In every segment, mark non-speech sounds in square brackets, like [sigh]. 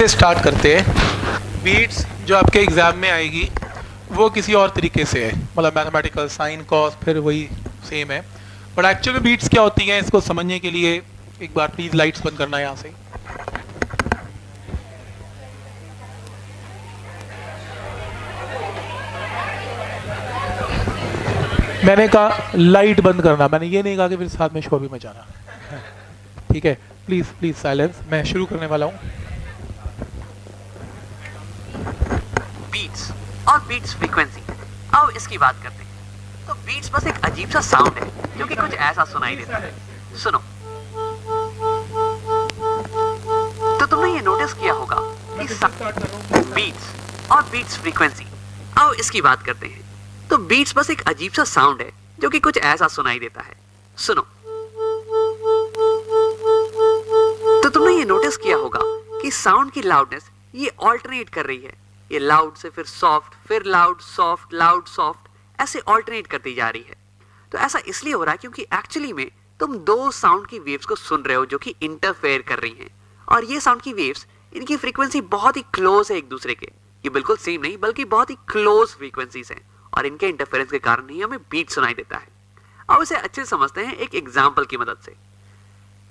से स्टार्ट करते हैं। बीट्स जो आपके एग्ज़ाम में आएगी, वो किसी और तरीके से है। मतलब मैथमेटिकल साइन कॉस फिर वही सेम है। बट एक्चुअल में बीट्स क्या होती हैं, इसको समझने के लिए एक बार प्लीज़ लाइट्स बंद करना यहाँ से। मैंने कहा लाइट बंद करना। मैंने ये नहीं कहा कि फिर साथ में शोर भी मचाना। ठीक है प्लीज़ प्लीज़ साइलेंस मैं शुरू करने वाला हूँ। बीट्स और बीट्स फ्रीक्वेंसी आओ इसकी बात करते हैं। तो बीट्स बस एक अजीब सा साउंड है जो कि कुछ ऐसा सुनाई देता है। सुनो। तो तुमने ये नोटिस किया होगा कि बीट्स और बीट्स फ्रीक्वेंसी आओ इसकी बात करते हैं। तो बीट्स बस एक अजीब सा साउंड है जो कि कुछ ऐसा सुनाई देता है। सुनो। तो तुमने ये नोटिस किया होगा कि साउंड की लाउडनेस ये ऑल्टरनेट कर रही है। ये लाउड से फिर सॉफ्ट फिर लाउड सॉफ्ट लाउड सॉफ्ट ऐसे ऑल्टरनेट करती जा रही है। तो ऐसा इसलिए हो रहा है क्योंकि एक्चुअली में तुम दो साउंड की वेव्स को सुन रहे हो जो कि इंटरफेयर कर रही हैं। और ये साउंड की वेव्स इनकी फ्रीक्वेंसी बहुत ही क्लोज है एक दूसरे के। ये बिल्कुल सेम नहीं, बल्कि बहुत ही क्लोज फ्रीक्वेंसीज हैं। और इनके इंटरफेरेंस के कारण ही हमें बीट सुनाई देता है। अब इसे अच्छे समझते हैं एक एग्ज़ाम्पल की मदद से।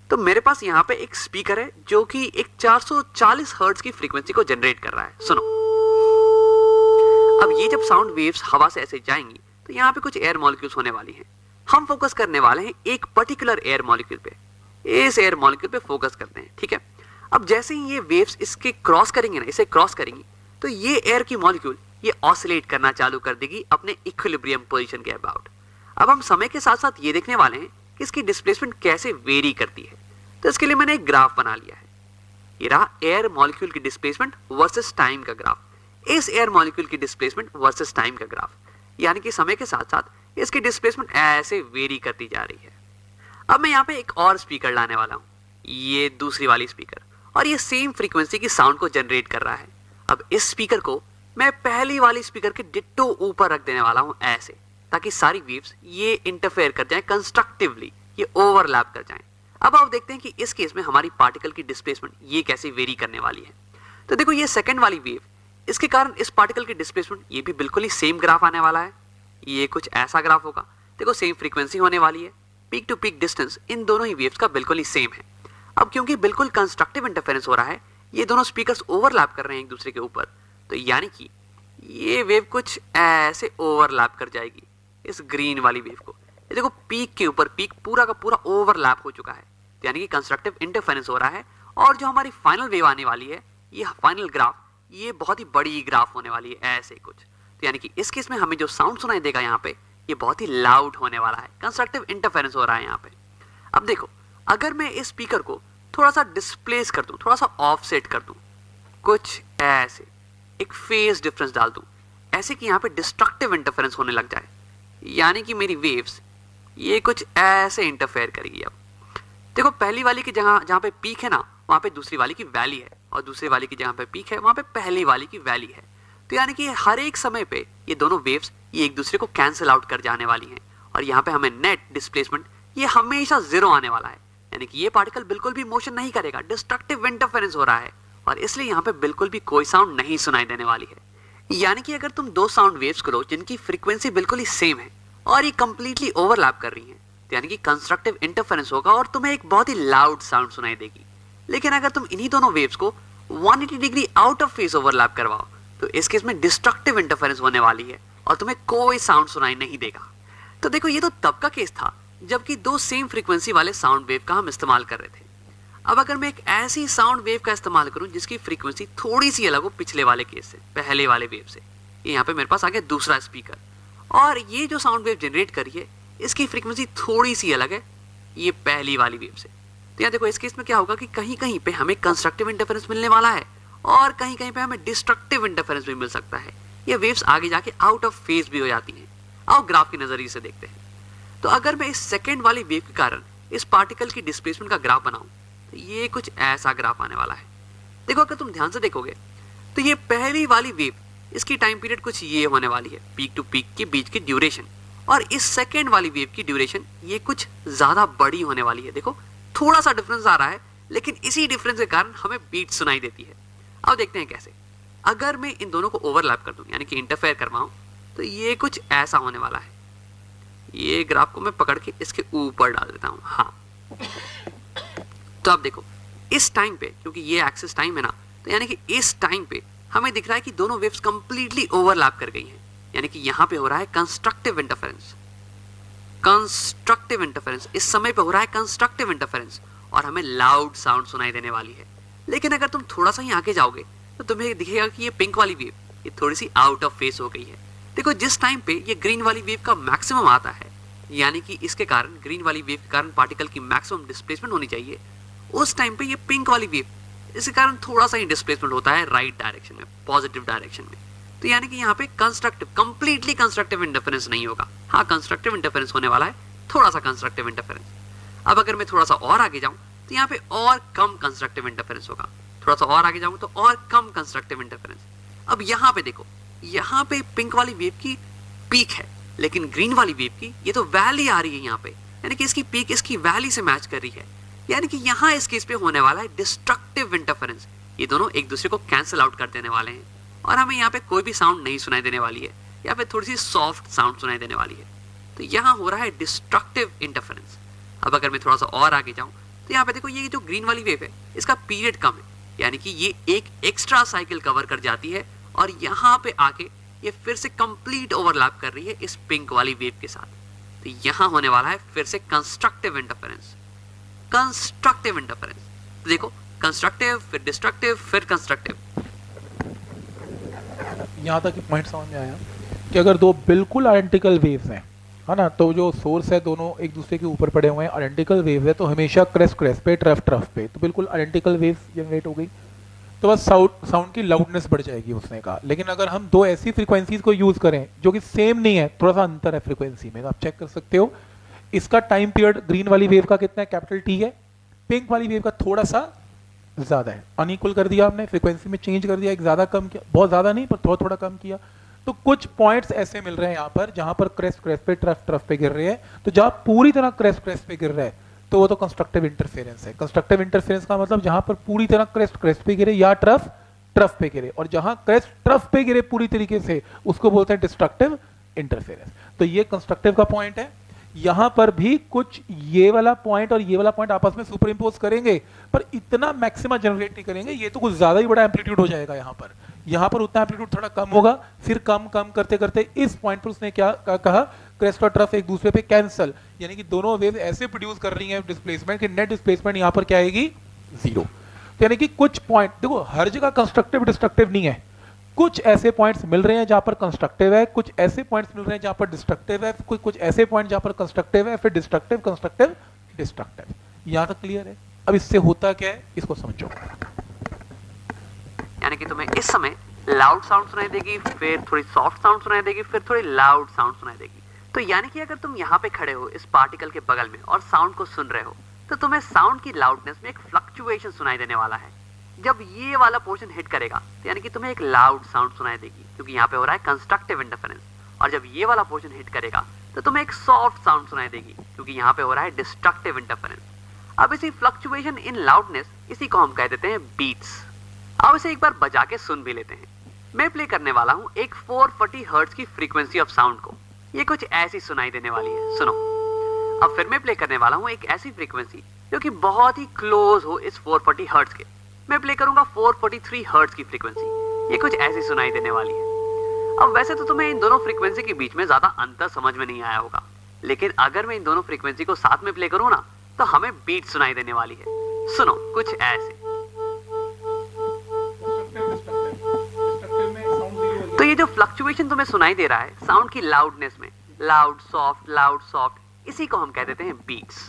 तो मेरे पास यहाँ पे एक स्पीकर है जो कि एक 440 हर्ट्ज की फ्रीक्वेंसी को जनरेट कर रहा है। सुनो। अब ये जब साउंड वेव्स हवा से ऐसे जाएँगी तो यहाँ पे कुछ एयर मॉलिक्यूल्स होने वाली हैं। हम फोकस करने वाले हैं एक पर्टिकुलर एयर मॉलिक्यूल पे। इस एयर मॉलिक्यूल पे फोकस करते हैं, ठीक है? अब जैसे ही ये वेव्स इसके क्रॉस करेंगे ना, इसे क्रॉस करेंगी तो ये एयर की मॉलिक्यूल ये ऑसिलेट करना चालू कर देगी अपने इक्विलिब्रियम पोजीशन के अबाउट अब हम समय के साथ साथ ये देखने वाले हैं कि इसकी डिस्प्लेसमेंट कैसे वेरी करती है। तो इसके लिए मैंने एक ग्राफ बना लिया है। ये रहा एयर मॉलिक्यूल की डिस्प्लेसमेंट वर्सेस टाइम का ग्राफ इस एयर मॉलिक्यूल की डिस्प्लेसमेंट वर्सेस टाइम का ग्राफ यानी कि समय के साथ साथ इसकी डिस्प्लेसमेंट ऐसे वेरी करती जा रही है। अब मैं यहाँ पे एक और स्पीकर लाने वाला हूँ। ये दूसरी वाली स्पीकर और ये सेम फ्रीक्वेंसी की साउंड को जनरेट कर रहा है। अब इस स्पीकर को मैं पहली वाली स्पीकर के डिट्टो ऊपर रख देने वाला हूँ ऐसे, ताकि सारी वेव्स ये इंटरफेयर कर जाएँ कंस्ट्रक्टिवली ये ओवरलैप कर जाएँ। अब आप देखते हैं कि इस केस में हमारी पार्टिकल की डिस्प्लेसमेंट ये कैसे वेरी करने वाली है। तो देखो ये सेकंड वाली वेव इसके कारण इस पार्टिकल की डिस्प्लेसमेंट ये भी बिल्कुल ही सेम ग्राफ आने वाला है। ये कुछ ऐसा ग्राफ होगा। देखो सेम फ्रीक्वेंसी होने वाली है। पीक टू पीक डिस्टेंस इन दोनों ही वेव्स का बिल्कुल ही सेम है। अब क्योंकि बिल्कुल कंस्ट्रक्टिव इंटरफेरेंस हो रहा है, ये दोनों स्पीकर्स ओवरलैप कर रहे हैं एक दूसरे के ऊपर। तो यानी कि ये वेव कुछ ऐसे ओवरलैप कर जाएगी, इस ग्रीन वाली वेव को। ये देखो पीक के ऊपर पीक पूरा का पूरा ओवरलैप हो चुका है। तो यानी कि कंस्ट्रक्टिव इंटरफेरेंस हो रहा है। और जो हमारी फाइनल वेव आने वाली है, ये फाइनल ग्राफ ये बहुत ही बड़ी ग्राफ होने वाली है, ऐसे कुछ। तो यानी कि इस केस में हमें जो साउंड सुनाई देगा यहाँ पे, ये बहुत ही लाउड होने वाला है। कंस्ट्रक्टिव इंटरफेरेंस हो रहा है यहाँ पे। अब देखो, अगर मैं इस स्पीकर को थोड़ा सा डिस्प्लेस कर दूँ थोड़ा सा ऑफ़ सेट कर दूँ, कुछ ऐसे, एक फेस डिफरेंस डाल दूँ, ऐसे कि यहाँ पे डिस्ट्रक्टिव इंटरफेरेंस होने लग जाए। यानी कि मेरी वेव्स ये कुछ ऐसे इंटरफेयर करेगी अब। देखो, पहली वाली की जगह जहाँ पे पीक है ना, वहाँ पे दूसरी वाली की वैली है। और दूसरी वाली की जगह पे पीक है, वहाँ पे पहली वाली की वैली है। तो यानी कि हर एक समय पे ये दोनों वेव्स ये एक दूसरे को कैंसिल आउट कर जाने वाली हैं। और यहाँ पे हमें नेट डिस्प्लेसमेंट ये हमेशा ज़ीरो आने वाला है। यानी कि ये पार्टिकल बिल्कुल भी मोशन नहीं करेगा डिस्ट्रक्टिव इंटरफेरेंस हो रहा है। और इसलिए यहाँ पे बिल्कुल भी कोई साउंड नहीं सुनाई देने वाली है। यानी कि अगर तुम दो साउंड वेव्स को लो, जिनकी फ्रिक्वेंसी बिल्कुल ही सेम है, और ये कंप्लीटली ओवरलैप कर रही है तो यानी कि कंस्ट्रक्टिव इंटरफेरेंस होगा और तुम्हें एक बहुत ही लाउड साउंड सुनाई देगी। लेकिन अगर तुम इन्हीं दोनों वेव्स को 180 degree out of phase overlap करवाओ तो इस केस में डिस्ट्रक्टिव इंटरफेरेंस होने वाली है और तुम्हें कोई साउंड सुनाई नहीं देगा। तो देखो, ये तो तब का केस था, जबकि दो सेम फ्रीक्वेंसी वाले साउंड वेव का हम इस्तेमाल कर रहे थे। अब अगर मैं एक ऐसी साउंड वेव का इस्तेमाल करूँ, जिसकी फ्रीक्वेंसी थोड़ी सी अलग हो पिछले वाले केस से, पहले वाले वेव से यहाँ पे मेरे पास आ गया दूसरा स्पीकर और ये जो साउंड वेव जनरेट करी है, इसकी फ्रीक्वेंसी थोड़ी सी अलग है, ये पहली वाली वेव से। तो यहाँ देखो, इस केस में क्या होगा कि कहीं कहीं पे हमें कंस्ट्रक्टिव इंटरफेरेंस मिलने वाला है और कहीं कहीं पे हमें डिस्ट्रक्टिव इंटरफेरेंस भी मिल सकता है। ये वेव्स आगे जाके आउट ऑफ़ फ़ेज़ भी हो जाती हैं। आओ ग्राफ के नज़रिए से देखते हैं। तो अगर मैं इस सेकेंड वाली वेव के कारण इस पार्टिकल की डिस्प्लेसमेंट का ग्राफ बनाऊँ तो ये कुछ ऐसा ग्राफ आने वाला है। देखो, अगर तुम ध्यान से देखोगे तो ये पहली वाली वेव इसकी टाइम पीरियड कुछ ये होने वाली है पीक टू पीक के बीच की ड्यूरेशन और इस सेकेंड वाली वेव की ड्यूरेशन ये कुछ ज़्यादा बड़ी होने वाली है। देखो थोड़ा सा डिफरेंस आ रहा है, लेकिन इसी डिफरेंस के कारण हमें बीट सुनाई देती है। अब देखते हैं कैसे। अगर मैं इन दोनों को ओवरलैप कर दूँ, यानी कि इंटरफेयर करवाऊं तो ये कुछ ऐसा होने वाला है। ये ग्राफ को मैं पकड़ के इसके ऊपर डाल देता हूँ। हाँ। तो अब देखो, इस टाइम पे, क्योंकि ये एक्सिस टाइम है ना तो यानी कि इस टाइम पे हमें दिख रहा है कि दोनों वेव्स कंप्लीटली ओवरलैप कर गई हैं। यानी कि यहाँ पे हो रहा है कंस्ट्रक्टिव इंटरफेरेंस कंस्ट्रक्टिव इंटरफेरेंस इस समय पे हो रहा है कंस्ट्रक्टिव इंटरफेरेंस और हमें लाउड साउंड सुनाई देने वाली है। लेकिन अगर तुम थोड़ा सा ही आगे जाओगे तो तुम्हें दिखेगा कि ये पिंक वाली वेव ये थोड़ी सी आउट ऑफ़ फेस हो गई है। देखो, जिस टाइम पे ये ग्रीन वाली वेव का मैक्सिमम आता है, यानी कि इसके कारण ग्रीन वाली वेव के कारण पार्टिकल की मैक्सिमम डिस्प्लेसमेंट होनी चाहिए, उस टाइम पे ये पिंक वाली वेव इसके कारण थोड़ा सा ही डिस्प्लेसमेंट होता है राइट डायरेक्शन में पॉजिटिव डायरेक्शन में। तो यानी कि यहाँ पे कंस्ट्रक्टिव कंप्लीटली कंस्ट्रक्टिव इंटरफेरेंस नहीं होगा। हाँ कंस्ट्रक्टिव इंटरफेरेंस होने वाला है, थोड़ा सा कंस्ट्रक्टिव इंटरफेरेंस अब अगर मैं थोड़ा सा और आगे जाऊँ तो यहाँ पे और कम कंस्ट्रक्टिव इंटरफेरेंस होगा। थोड़ा सा और आगे जाऊँ तो और कम कंस्ट्रक्टिव इंटरफेरेंस अब यहाँ पे देखो, यहाँ पे पिंक वाली वेव की पीक है, लेकिन ग्रीन वाली वेव की, ये तो वैली आ रही है यहाँ पे। यानी कि इसकी पीक इसकी वैली से मैच कर रही है। यानी कि यहाँ इस केस पे होने वाला है डिस्ट्रक्टिव इंटरफेरेंस ये दोनों एक दूसरे को कैंसिल आउट कर देने वाले हैं। और हमें यहाँ पे कोई भी साउंड नहीं सुनाई देने वाली है। यहाँ पे थोड़ी सी सॉफ्ट साउंड सुनाई देने वाली है। तो यहाँ हो रहा है डिस्ट्रक्टिव इंटरफेरेंस अब अगर मैं थोड़ा सा और आगे जाऊँ तो यहाँ पे देखो ये जो ग्रीन वाली वेव है, इसका पीरियड कम है। यानी कि ये एक एक्स्ट्रा साइकिल कवर कर जाती है और यहाँ पे आके ये फिर से कंप्लीट ओवरलैप कर रही है इस पिंक वाली वेव के साथ। तो यहाँ होने वाला है फिर से कंस्ट्रक्टिव इंटरफेरेंस कंस्ट्रक्टिव इंटरफेरेंस तो देखो कंस्ट्रक्टिव फिर डिस्ट्रक्टिव फिर कंस्ट्रक्टिव यहाँ तक पॉइंट समझ में आया। कि अगर दो बिल्कुल आइडेंटिकल वेव्स हैं, है ना तो जो सोर्स है दोनों एक दूसरे के ऊपर पड़े हुए हैं आइडेंटिकल वेव है तो हमेशा क्रेस्ट क्रेस्ट पे ट्रफ ट्रफ पे तो बिल्कुल आइडेंटिकल वेव जनरेट हो गई। तो बस साउंड साउंड की लाउडनेस बढ़ जाएगी, उसने कहा। लेकिन अगर हम दो ऐसी फ्रीक्वेंसीज को यूज़ करें, जो कि सेम नहीं है थोड़ा सा अंतर है फ्रीक्वेंसी में, आप चेक कर सकते हो। इसका टाइम पीरियड ग्रीन वाली वेव का कितना है? कैपिटल टी है। पिंक वाली वेव का थोड़ा सा ज़्यादा है। अनइक्वल कर दिया हमने फ्रीक्वेंसी में चेंज कर दिया, एक ज़्यादा कम किया, बहुत ज़्यादा नहीं, पर थोड़ा थोड़ा कम किया। तो कुछ पॉइंट्स ऐसे मिल रहे हैं यहाँ पर, जहाँ पर क्रेस्ट क्रेस्ट पे ट्रफ ट्रफ पे गिर रहे हैं। तो जहाँ पूरी तरह क्रेस्ट क्रेस्ट पे गिर रहा है तो वो तो कंस्ट्रक्टिव इंटरफेरेंस है। कंस्ट्रक्टिव इंटरफेरेंस का मतलब जहाँ पर पूरी तरह क्रेस्ट क्रेस्ट पे गिरे या ट्रफ ट्रफ पे गिरे। और जहाँ क्रेस्ट ट्रफ पे गिरे पूरी तरीके से, उसको बोलते हैं डिस्ट्रक्टिव इंटरफेरेंस तो ये कंस्ट्रक्टिव का पॉइंट है। यहाँ पर भी कुछ ये वाला पॉइंट और ये वाला पॉइंट आपस में सुपर इम्पोज करेंगे, पर इतना मैक्सिमा जनरेट नहीं करेंगे, ये तो कुछ ज़्यादा ही बड़ा एम्पलीट्यूड हो जाएगा यहाँ पर। यहाँ पर उतना एम्पलीट्यूड थोड़ा कम होगा, फिर कम कम करते करते इस पॉइंट पर उसने क्या कहा क्रेस्ट और ट्रफ एक दूसरे पे कैंसल यानी कि दोनों वेव ऐसे प्रोड्यूस कर रही है डिस्प्लेसमेंट कि नेट डिस्प्लेसमेंट यहाँ पर क्या आएगी? ज़ीरो तो यानी कि कुछ पॉइंट देखो, हर जगह कंस्ट्रक्टिव डिस्ट्रक्टिव नहीं है। कुछ ऐसे पॉइंट्स मिल रहे हैं जहाँ पर कंस्ट्रक्टिव है, कुछ ऐसे पॉइंट्स मिल रहे हैं जहाँ पर डिस्ट्रक्टिव है, कुछ कुछ ऐसे पॉइंट जहाँ पर कंस्ट्रक्टिव है, फिर डिस्ट्रक्टिव कंस्ट्रक्टिव डिस्ट्रक्टिव यहाँ तक क्लियर है? अब इससे होता क्या है? इसको समझो। यानी कि तुम्हें इस समय लाउड साउंड सुनाई देगी, फिर थोड़ी सॉफ्ट साउंड सुनाई देगी, फिर थोड़ी लाउड साउंड सुनाई देगी। तो यानी कि अगर तुम यहाँ पे खड़े हो, इस पार्टिकल के बगल में, और साउंड को सुन रहे हो तो तुम्हें साउंड की लाउडनेस में एक फ्लक्चुएशन सुनाई देने वाला है। जब ये वाला पोर्शन हिट करेगा तो यानी कि तुम्हें एक लाउड साउंड सुनाई देगी, क्योंकि यहाँ पे हो रहा है कंस्ट्रक्टिव इंटरफेरेंस और जब ये वाला पोर्शन हिट करेगा तो तुम्हें एक सॉफ्ट साउंड सुनाई देगी, क्योंकि यहाँ पे हो रहा है डिस्ट्रक्टिव इंटरफेरेंस अब इसी फ्लक्चुएशन इन लाउडनेस इसी को हम कह देते हैं बीट्स अब इसे एक बार बजा के सुन भी लेते हैं। मैं प्ले करने वाला हूँ एक 440 हर्ट्ज की फ्रीक्वेंसी ऑफ़ साउंड को। ये कुछ ऐसी सुनाई देने वाली है। सुनो। अब फिर मैं प्ले करने वाला हूँ एक ऐसी फ्रीक्वेंसी जो कि बहुत ही क्लोज हो इस 440 हर्ट्ज के। मैं प्ले करूँगा 443 हर्ट्ज की फ्रीक्वेंसी ये कुछ ऐसी सुनाई देने वाली है। अब वैसे तो तुम्हें इन दोनों फ्रीक्वेंसी के बीच में ज़्यादा अंतर समझ में नहीं आया होगा। लेकिन अगर मैं इन दोनों फ्रीक्वेंसी को साथ में प्ले करूँ ना तो हमें बीट सुनाई देने वाली है। सुनो, कुछ ऐसे। तो ये जो फ्लक्चुएशन तुम्हें सुनाई दे रहा है साउंड की लाउडनेस में लाउड सॉफ्ट लाउड सॉफ्ट इसी को हम कह देते हैं बीट्स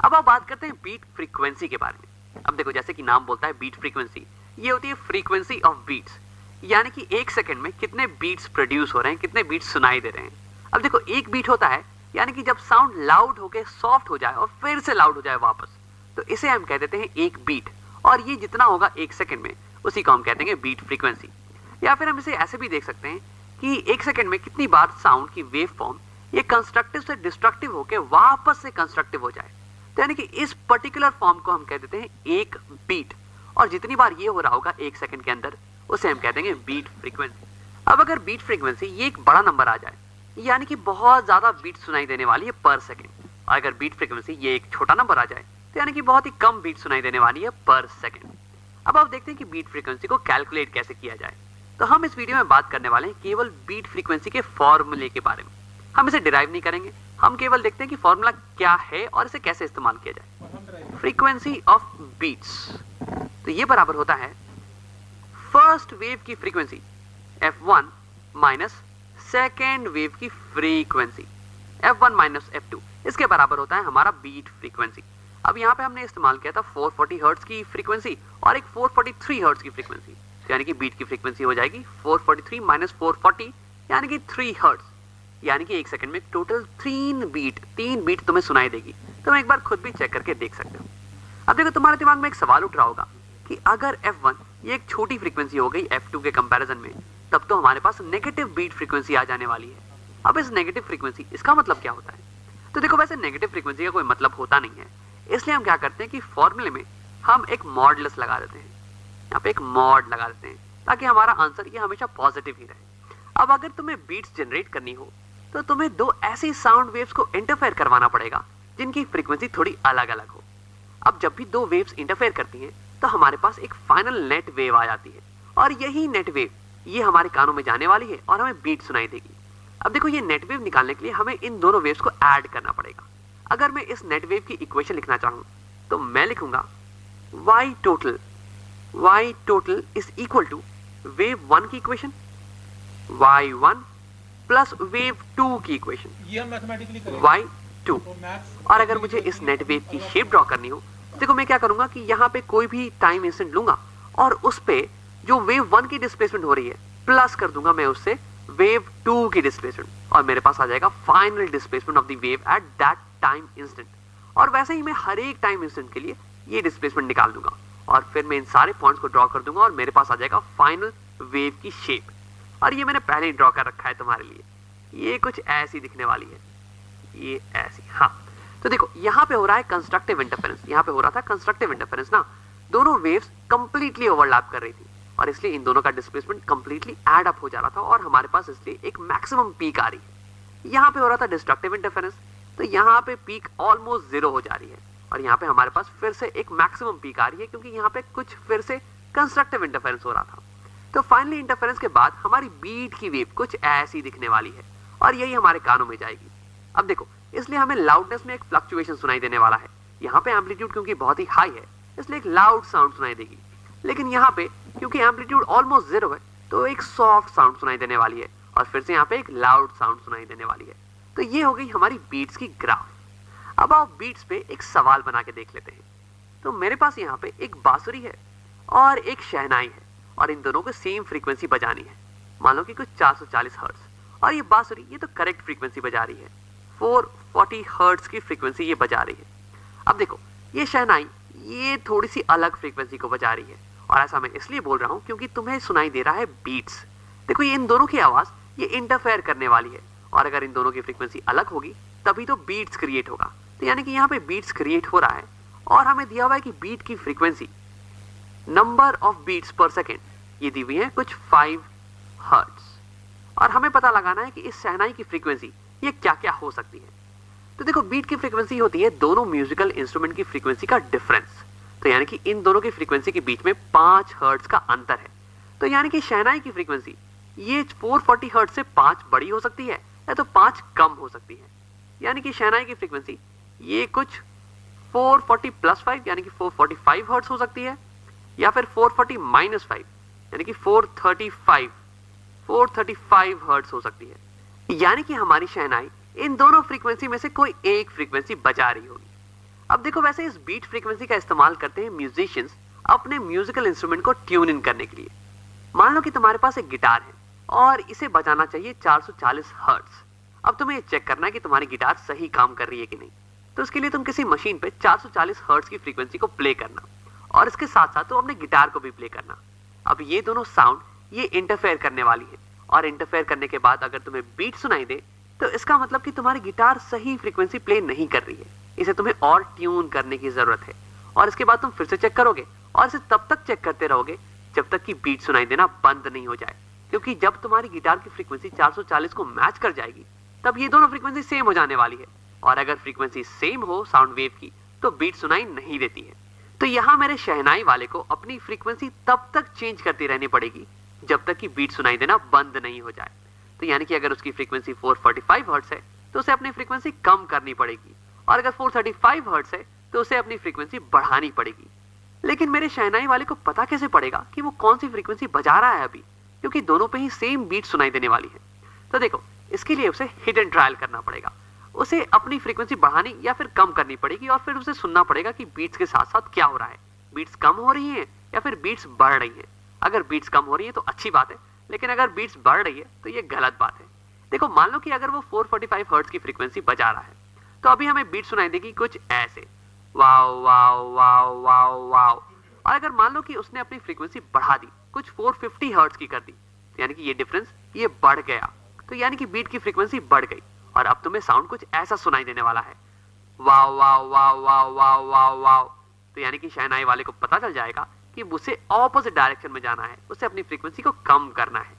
अब आप बात करते हैं बीट फ्रीक्वेंसी के बारे में। अब देखो, जैसे कि नाम बोलता है बीट फ्रीक्वेंसी ये होती है फ्रीक्वेंसी ऑफ़ बीट्स यानी कि एक सेकंड में कितने बीट्स प्रोड्यूस हो रहे हैं, कितने बीट्स सुनाई दे रहे हैं। अब देखो, एक बीट होता है, यानी कि जब साउंड लाउड होके सॉफ्ट हो जाए और फिर से लाउड हो जाए वापस तो इसे हम कह देते हैं एक बीट और ये जितना होगा एक सेकंड में, उसी को हम कहते हैं बीट फ्रीक्वेंसी या फिर हम इसे ऐसे भी देख सकते हैं कि एक सेकंड में कितनी बार साउंड की वेव फॉर्म ये कंस्ट्रक्टिव से डिस्ट्रक्टिव होकर वापस से कंस्ट्रक्टिव हो जाए। यानी कि इस पर्टिकुलर फॉर्म को हम कह देते हैं एक बीट और जितनी बार ये हो रहा होगा एक सेकंड के अंदर, उसे हम कह देंगे बीट फ्रीक्वेंसी अब अगर बीट फ्रीक्वेंसी ये एक बड़ा नंबर आ जाए, यानी कि बहुत ज़्यादा बीट सुनाई देने वाली है पर सेकेंड और अगर बीट फ्रीक्वेंसी ये एक छोटा नंबर आ जाए तो यानी कि बहुत ही कम बीट सुनाई देने वाली है पर सेकेंड अब आप देखते हैं कि बीट फ्रीक्वेंसी को कैलकुलेट कैसे किया जाए। तो हम इस वीडियो में बात करने वाले हैं केवल बीट फ्रीक्वेंसी के फॉर्मूले के बारे में। हम इसे डिराइव नहीं करेंगे। हम केवल देखते हैं कि फॉर्मूला क्या है और इसे कैसे इस्तेमाल किया जाए। फ्रीक्वेंसी ऑफ़ बीट्स तो ये बराबर होता है फ़र्स्ट वेव की frequency f one minus second wave की frequency f one minus f two इसके बराबर होता है हमारा बीट फ्रीक्वेंसी अब यहाँ पे हमने इस्तेमाल किया था 440 हर्ट्स की फ्रीक्वेंसी और एक 443 हर्ट्स की फ्रीक्वेंसी तो यानी कि बीट की फ्रीक्वेंसी हो जाएगी 443 माइनस 440 यानी कि 3 हर्ट्ज यानी कि एक सेकंड में टोटल तीन बीट तीन बीट तुम्हें सुनाई देगी। तुम एक बार खुद भी चेक करके देख सकते हो। अब देखो, तुम्हारे दिमाग में एक सवाल उठ रहा होगा कि अगर F1 ये एक छोटी फ्रीक्वेंसी हो गई F2 के कंपैरिजन में, तब तो हमारे पास नेगेटिव बीट फ्रीक्वेंसी आ जाने वाली है। अब इस नेगेटिव फ्रीक्वेंसी इसका मतलब क्या होता है? तो देखो, वैसे नेगेटिव फ्रीक्वेंसी का कोई मतलब होता नहीं है। इसलिए हम क्या करते हैं कि फॉर्मूले में हम एक मॉडलेस लगा देते हैं। यहाँ पे एक मॉड लगा देते हैं, ताकि हमारा आंसर ये हमेशा पॉजिटिव ही रहे। अब अगर तुम्हें बीट्स जनरेट करनी हो तो तुम्हें दो ऐसी साउंड वेव्स को इंटरफेयर करवाना पड़ेगा, जिनकी फ्रीक्वेंसी थोड़ी अलग अलग हो। अब जब भी दो वेव्स इंटरफेयर करती हैं तो हमारे पास एक फाइनल नेट वेव आ जाती है। और यही नेट वेव ये हमारे कानों में जाने वाली है और हमें बीट सुनाई देगी। अब देखो, ये नेट वेव निकालने के लिए हमें इन दोनों वेव्स को ऐड करना पड़ेगा। अगर मैं इस नेट वेव की इक्वेशन लिखना चाहूँ तो मैं लिखूँगा, y total y total is equal to wave one की equation y one plus wave two की इक्वेशन। ये हम मैथमेटिकली करेंगे। y two. तो और अगर मुझे इस नेट वेव की शेप ड्रॉ करनी हो देखो मैं क्या करूँगा कि यहाँ पे कोई भी टाइम इंस्टेंट लूँगा और उस पे जो वेव वन की डिस्प्लेसमेंट हो रही है प्लस कर दूँगा मैं उससे वेव टू की डिस्प्लेसमेंट और मेरे पास आ जाएगा final displacement of the wave at that time instant और वैसे ही मैं हर एक टाइम इंस्टेंट के लिए ये डिस्प्लेसमेंट निकाल दूँगा। और फिर मैं इन सारे पॉइंट्स को ड्रॉ कर दूँगा और मेरे पास आ जाएगा फाइनल वेव की शेप और ये मैंने पहले ही ड्रॉ कर रखा है तुम्हारे लिए। ये कुछ ऐसी दिखने वाली है। ये ऐसी हाँ। तो देखो, यहाँ पे हो रहा है कंस्ट्रक्टिव इंटरफेरेंस यहाँ पे हो रहा था कंस्ट्रक्टिव इंटरफेरेंस ना। दोनों वेव्स कंप्लीटली ओवरलैप कर रही थी। और इसलिए इन दोनों का डिस्प्लेसमेंट कंप्लीटली एड अप हो जा रहा था और हमारे पास इसलिए एक मैक्सिमम पीक आ रही है। यहाँ पे हो रहा था डिस्ट्रक्टिव इंटरफेरेंस तो यहाँ पे पीक ऑलमोस्ट ज़ीरो हो जा रही है। और यहाँ पे हमारे पास फिर से एक मैक्सिमम पीक आ रही है क्योंकि यहाँ पे कुछ फिर से कंस्ट्रक्टिव इंटरफेरेंस हो रहा था। तो फाइनली इंटरफेरेंस के बाद हमारी बीट की वेव कुछ ऐसी दिखने वाली है और यही हमारे कानों में जाएगी। अब देखो, इसलिए हमें लाउडनेस में एक फ्लक्चुएशन सुनाई देने वाला है। यहाँ पे एम्पलीट्यूड क्योंकि बहुत ही हाई है, इसलिए एक लाउड साउंड सुनाई देगी। लेकिन यहाँ पे, क्योंकि एम्पलीट्यूड ऑलमोस्ट ज़ीरो है तो एक सॉफ्ट साउंड सुनाई देने वाली है और फिर से यहाँ पे एक लाउड साउंड सुनाई देने वाली है। तो ये हो गई हमारी बीट्स की ग्राफ अब आप बीट्स पे एक सवाल बना के देख लेते हैं। तो मेरे पास यहाँ पे एक बांसुरी है और एक शहनाई है। और इन दोनों को सेम फ्रीक्वेंसी बजानी है। मान लो कि कुछ 440 हर्ट्ज और ये बांसुरी ये तो करेक्ट फ्रीक्वेंसी बजा रही है। 440 हर्ट्ज की फ्रीक्वेंसी ये बजा रही है। अब देखो, ये शहनाई ये थोड़ी सी अलग फ्रीक्वेंसी को बजा रही है। और ऐसा मैं इसलिए बोल रहा हूँ क्योंकि तुम्हें सुनाई दे रहा है बीट्स देखो, ये इन दोनों की आवाज़, ये इंटरफेयर करने वाली है। और अगर इन दोनों की फ्रीक्वेंसी अलग होगी, तभी तो बीट्स क्रिएट होगा। तो यानी कि यहाँ पे बीट्स क्रिएट हो रहा है। और हमें दिया हुआ है कि बीट की frequency number of beats per second ये दी हुई है कुछ फाइव हर्ट्स और हमें पता लगाना है कि इस सहनाई की फ्रीक्वेंसी ये क्या क्या हो सकती है। तो देखो बीट की फ्रीक्वेंसी होती है दोनों म्यूजिकल इंस्ट्रूमेंट की फ्रीक्वेंसी का डिफरेंस तो यानी कि इन दोनों की फ्रीक्वेंसी के बीच में पाँच हर्ट्स का अंतर है। तो यानी कि शहनाई की फ्रीक्वेंसी ये 440 हर्ट्ज से पाँच बड़ी हो सकती है या तो पाँच कम हो सकती है। यानी कि शहनाई की फ्रीक्वेंसी ये कुछ 440 प्लस फाइव यानी कि 445 हर्ट्स हो सकती है। या फिर 440 फोर्टी माइनस फाइव यानी कि 435 435 हर्ट्ज हो सकती है। यानी कि हमारी शहनाई, इन दोनों फ्रीक्वेंसी में से कोई एक फ्रीक्वेंसी बजा रही होगी। अब देखो, वैसे इस बीट फ्रीक्वेंसी का इस्तेमाल करते हैं म्यूजिशियंस अपने म्यूजिकल इंस्ट्रूमेंट को ट्यून इन करने के लिए। मान लो कि तुम्हारे पास एक गिटार है, और इसे बजाना चाहिए 440 हर्ट्ज अब तुम्हें चेक करना है कि तुम्हारी गिटार सही काम कर रही है कि नहीं। तो उसके लिए तुम किसी मशीन पे 440 हर्ट्ज की फ्रीक्वेंसी को प्ले करना। और इसके साथ साथ तुम अपने गिटार को भी प्ले करना। अब ये दोनों साउंड ये इंटरफेयर करने वाली है। और इंटरफेयर करने के बाद अगर तुम्हें बीट सुनाई दे तो इसका मतलब कि तुम्हारी गिटार सही फ्रीक्वेंसी प्ले नहीं कर रही है। इसे तुम्हें और ट्यून करने की ज़रूरत है। और इसके बाद तुम फिर से चेक करोगे और इसे तब तक चेक करते रहोगे जब तक कि बीट सुनाई देना बंद नहीं हो जाए। क्योंकि जब तुम्हारी गिटार की फ्रीक्वेंसी 440 को मैच कर जाएगी, तब ये दोनों फ्रीक्वेंसी सेम हो जाने वाली है। और अगर फ्रीक्वेंसी सेम हो साउंड वेव की तो बीट सुनाई नहीं देती है। तो यहाँ मेरे शहनाई वाले को अपनी फ्रीक्वेंसी तब तक चेंज करती रहनी पड़ेगी, जब तक कि बीट सुनाई देना बंद नहीं हो जाए। तो यानी कि अगर उसकी फ्रीक्वेंसी 445 हर्ट्ज है तो उसे अपनी फ्रीक्वेंसी कम करनी पड़ेगी। और अगर 435 हर्ट्ज है तो उसे अपनी फ्रीक्वेंसी बढ़ानी पड़ेगी। लेकिन मेरे शहनाई वाले को पता कैसे पड़ेगा कि वो कौन सी फ्रीक्वेंसी बजा रहा है अभी? क्योंकि दोनों पे ही सेम बीट सुनाई देने वाली है। तो देखो, इसके लिए उसे एंड ट्रायल करना पड़ेगा। उसे अपनी फ्रीक्वेंसी बढ़ानी या फिर कम करनी पड़ेगी और फिर उसे सुनना पड़ेगा कि बीट्स के साथ साथ क्या हो रहा है। बीट्स कम हो रही हैं या फिर बीट्स बढ़ रही हैं? अगर बीट्स कम हो रही है तो अच्छी बात है, लेकिन अगर बीट्स बढ़ रही है तो ये गलत बात है। देखो, मान लो कि अगर वो 445 हर्ट्ज की फ्रीक्वेंसी बजा रहा है तो अभी हमें बीट सुनाई देगी कुछ ऐसे। Wow wow wow wow wow और अगर मान लो कि उसने अपनी फ्रीक्वेंसी बढ़ा दी, कुछ 450 हर्ट्ज की कर दी, यानी कि ये डिफरेंस ये बढ़ गया तो यानी कि बीट की फ्रीक्वेंसी बढ़ गई। और अब तुम्हें साउंड कुछ ऐसा सुनाई देने वाला है। Wow wow wow wow wow wow wow तो यानी कि शहनाई वाले को पता चल जाएगा कि उसे ऑपोजिट डायरेक्शन में जाना है। उसे अपनी फ्रीक्वेंसी को कम करना है।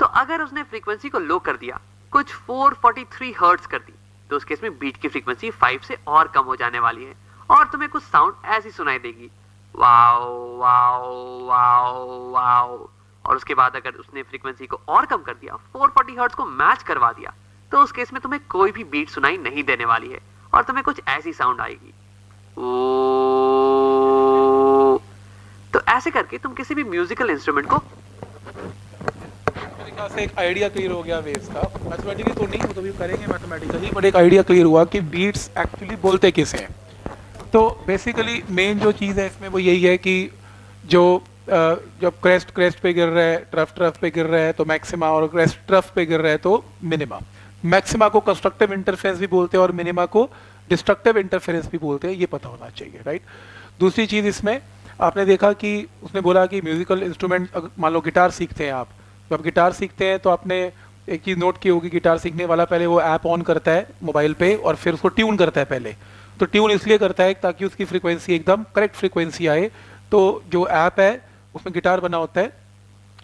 तो अगर उसने फ्रीक्वेंसी को लो कर दिया, कुछ 443 हर्ट्ज कर दी तो उस केस में बीट की फ्रीक्वेंसी 5 से और कम हो जाने वाली है। और तुम्हें कुछ साउंड ऐसी सुनाई देगी। वाओ वाओ वाओ वाओ और उसके बाद अगर उसने फ्रीक्वेंसी को और कम कर दिया 440 हर्ट्ज को मैच करवा दिया तो उस केस में तुम्हें कोई भी बीट सुनाई नहीं देने वाली है और तुम्हें कुछ ऐसी साउंड आएगी। तो ऐसे करके तुम किसी भी म्यूजिकल इंस्ट्रूमेंट को से एक आइडिया क्लियर हो गया वेव्स का। मैथमेटिकली तो नहीं, वो तो भी करेंगे मैथमेटिकली बट एक आइडिया क्लियर हुआ कि बीट्स एक्चुअली बोलते किसे हैं। तो बेसिकली मेन जो चीज़ है इसमें वो यही है कि जो जब क्रेस्ट क्रेस्ट पे गिर रहा है ट्रफ ट्रफ पे गिर रहा है तो मैक्सिमा और क्रेस्ट ट्रफ पे गिर रहा है तो मिनिमा मैक्सिमा को कंस्ट्रक्टिव इंटरफेरेंस भी बोलते हैं और मिनिमा को डिस्ट्रक्टिव इंटरफेरेंस भी बोलते हैं, ये पता होना चाहिए राइट दूसरी चीज़ इसमें, आपने देखा कि उसने बोला कि म्यूजिकल इंस्ट्रूमेंट मान लो गिटार सीखते हैं आप जब गिटार सीखते हैं तो आपने एक चीज़ नोट की होगी गिटार सीखने वाला पहले वो ऐप ऑन करता है मोबाइल पे और फिर उसको ट्यून करता है पहले। तो ट्यून इसलिए करता है ताकि उसकी फ्रीक्वेंसी एकदम करेक्ट फ्रीक्वेंसी आए। तो जो ऐप है, उसमें गिटार बना होता है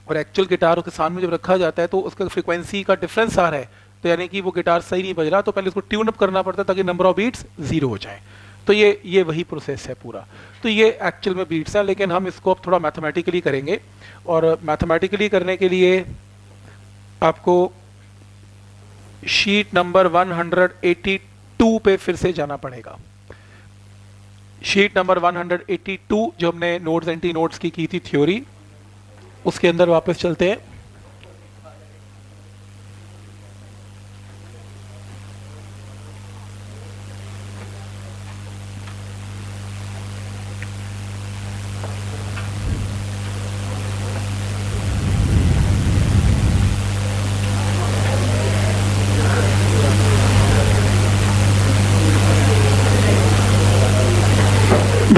और एक्चुअल गिटार उसके सामने जब रखा जाता है तो उसका फ्रीक्वेंसी का डिफरेंस आ रहा है। तो यानी कि वो गिटार सही नहीं बज रहा तो पहले उसको ट्यून अप करना पड़ता है ताकि नंबर ऑफ़ बीट्स ज़ीरो हो जाए। तो ये ये वही प्रोसेस है पूरा। तो ये एक्चुअल में बीट्स है, लेकिन हम इसको अब थोड़ा मैथमेटिकली करेंगे। और मैथमेटिकली करने के लिए आपको शीट नंबर 182 पे फिर से जाना पड़ेगा। शीट नंबर 182 जो हमने नोट्स एंटी नोट्स की की थी थ्योरी उसके अंदर वापस चलते हैं।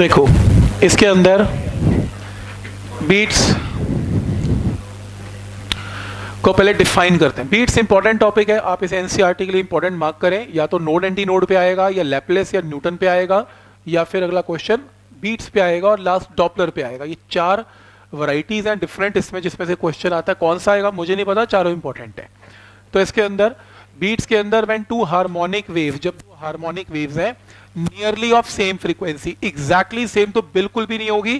देखो, इसके अंदर बीट्स को पहले डिफाइन करते हैं। बीट्स इंपॉर्टेंट टॉपिक है, आप इसे एनसीईआरटी के लिए इंपॉर्टेंट मार्क करें, या तो नोड एंटी नोड पे आएगा, या लेपलेस या न्यूटन पे आएगा, या फिर अगला क्वेश्चन बीट्स पे आएगा और लास्ट डॉपलर पे आएगा। ये चार वराइटीज हैं डिफरेंट इसमें जिसमें से क्वेश्चन आता है, कौन सा आएगा, मुझे नहीं पता, चारों इंपॉर्टेंट है। तो इसके अंदर बीट्स के अंदर वैन टू हार्मोनिक वेव जब हार्मोनिक वेव्स हैं nearly of same frequency exactly same तो बिल्कुल भी नहीं होगी,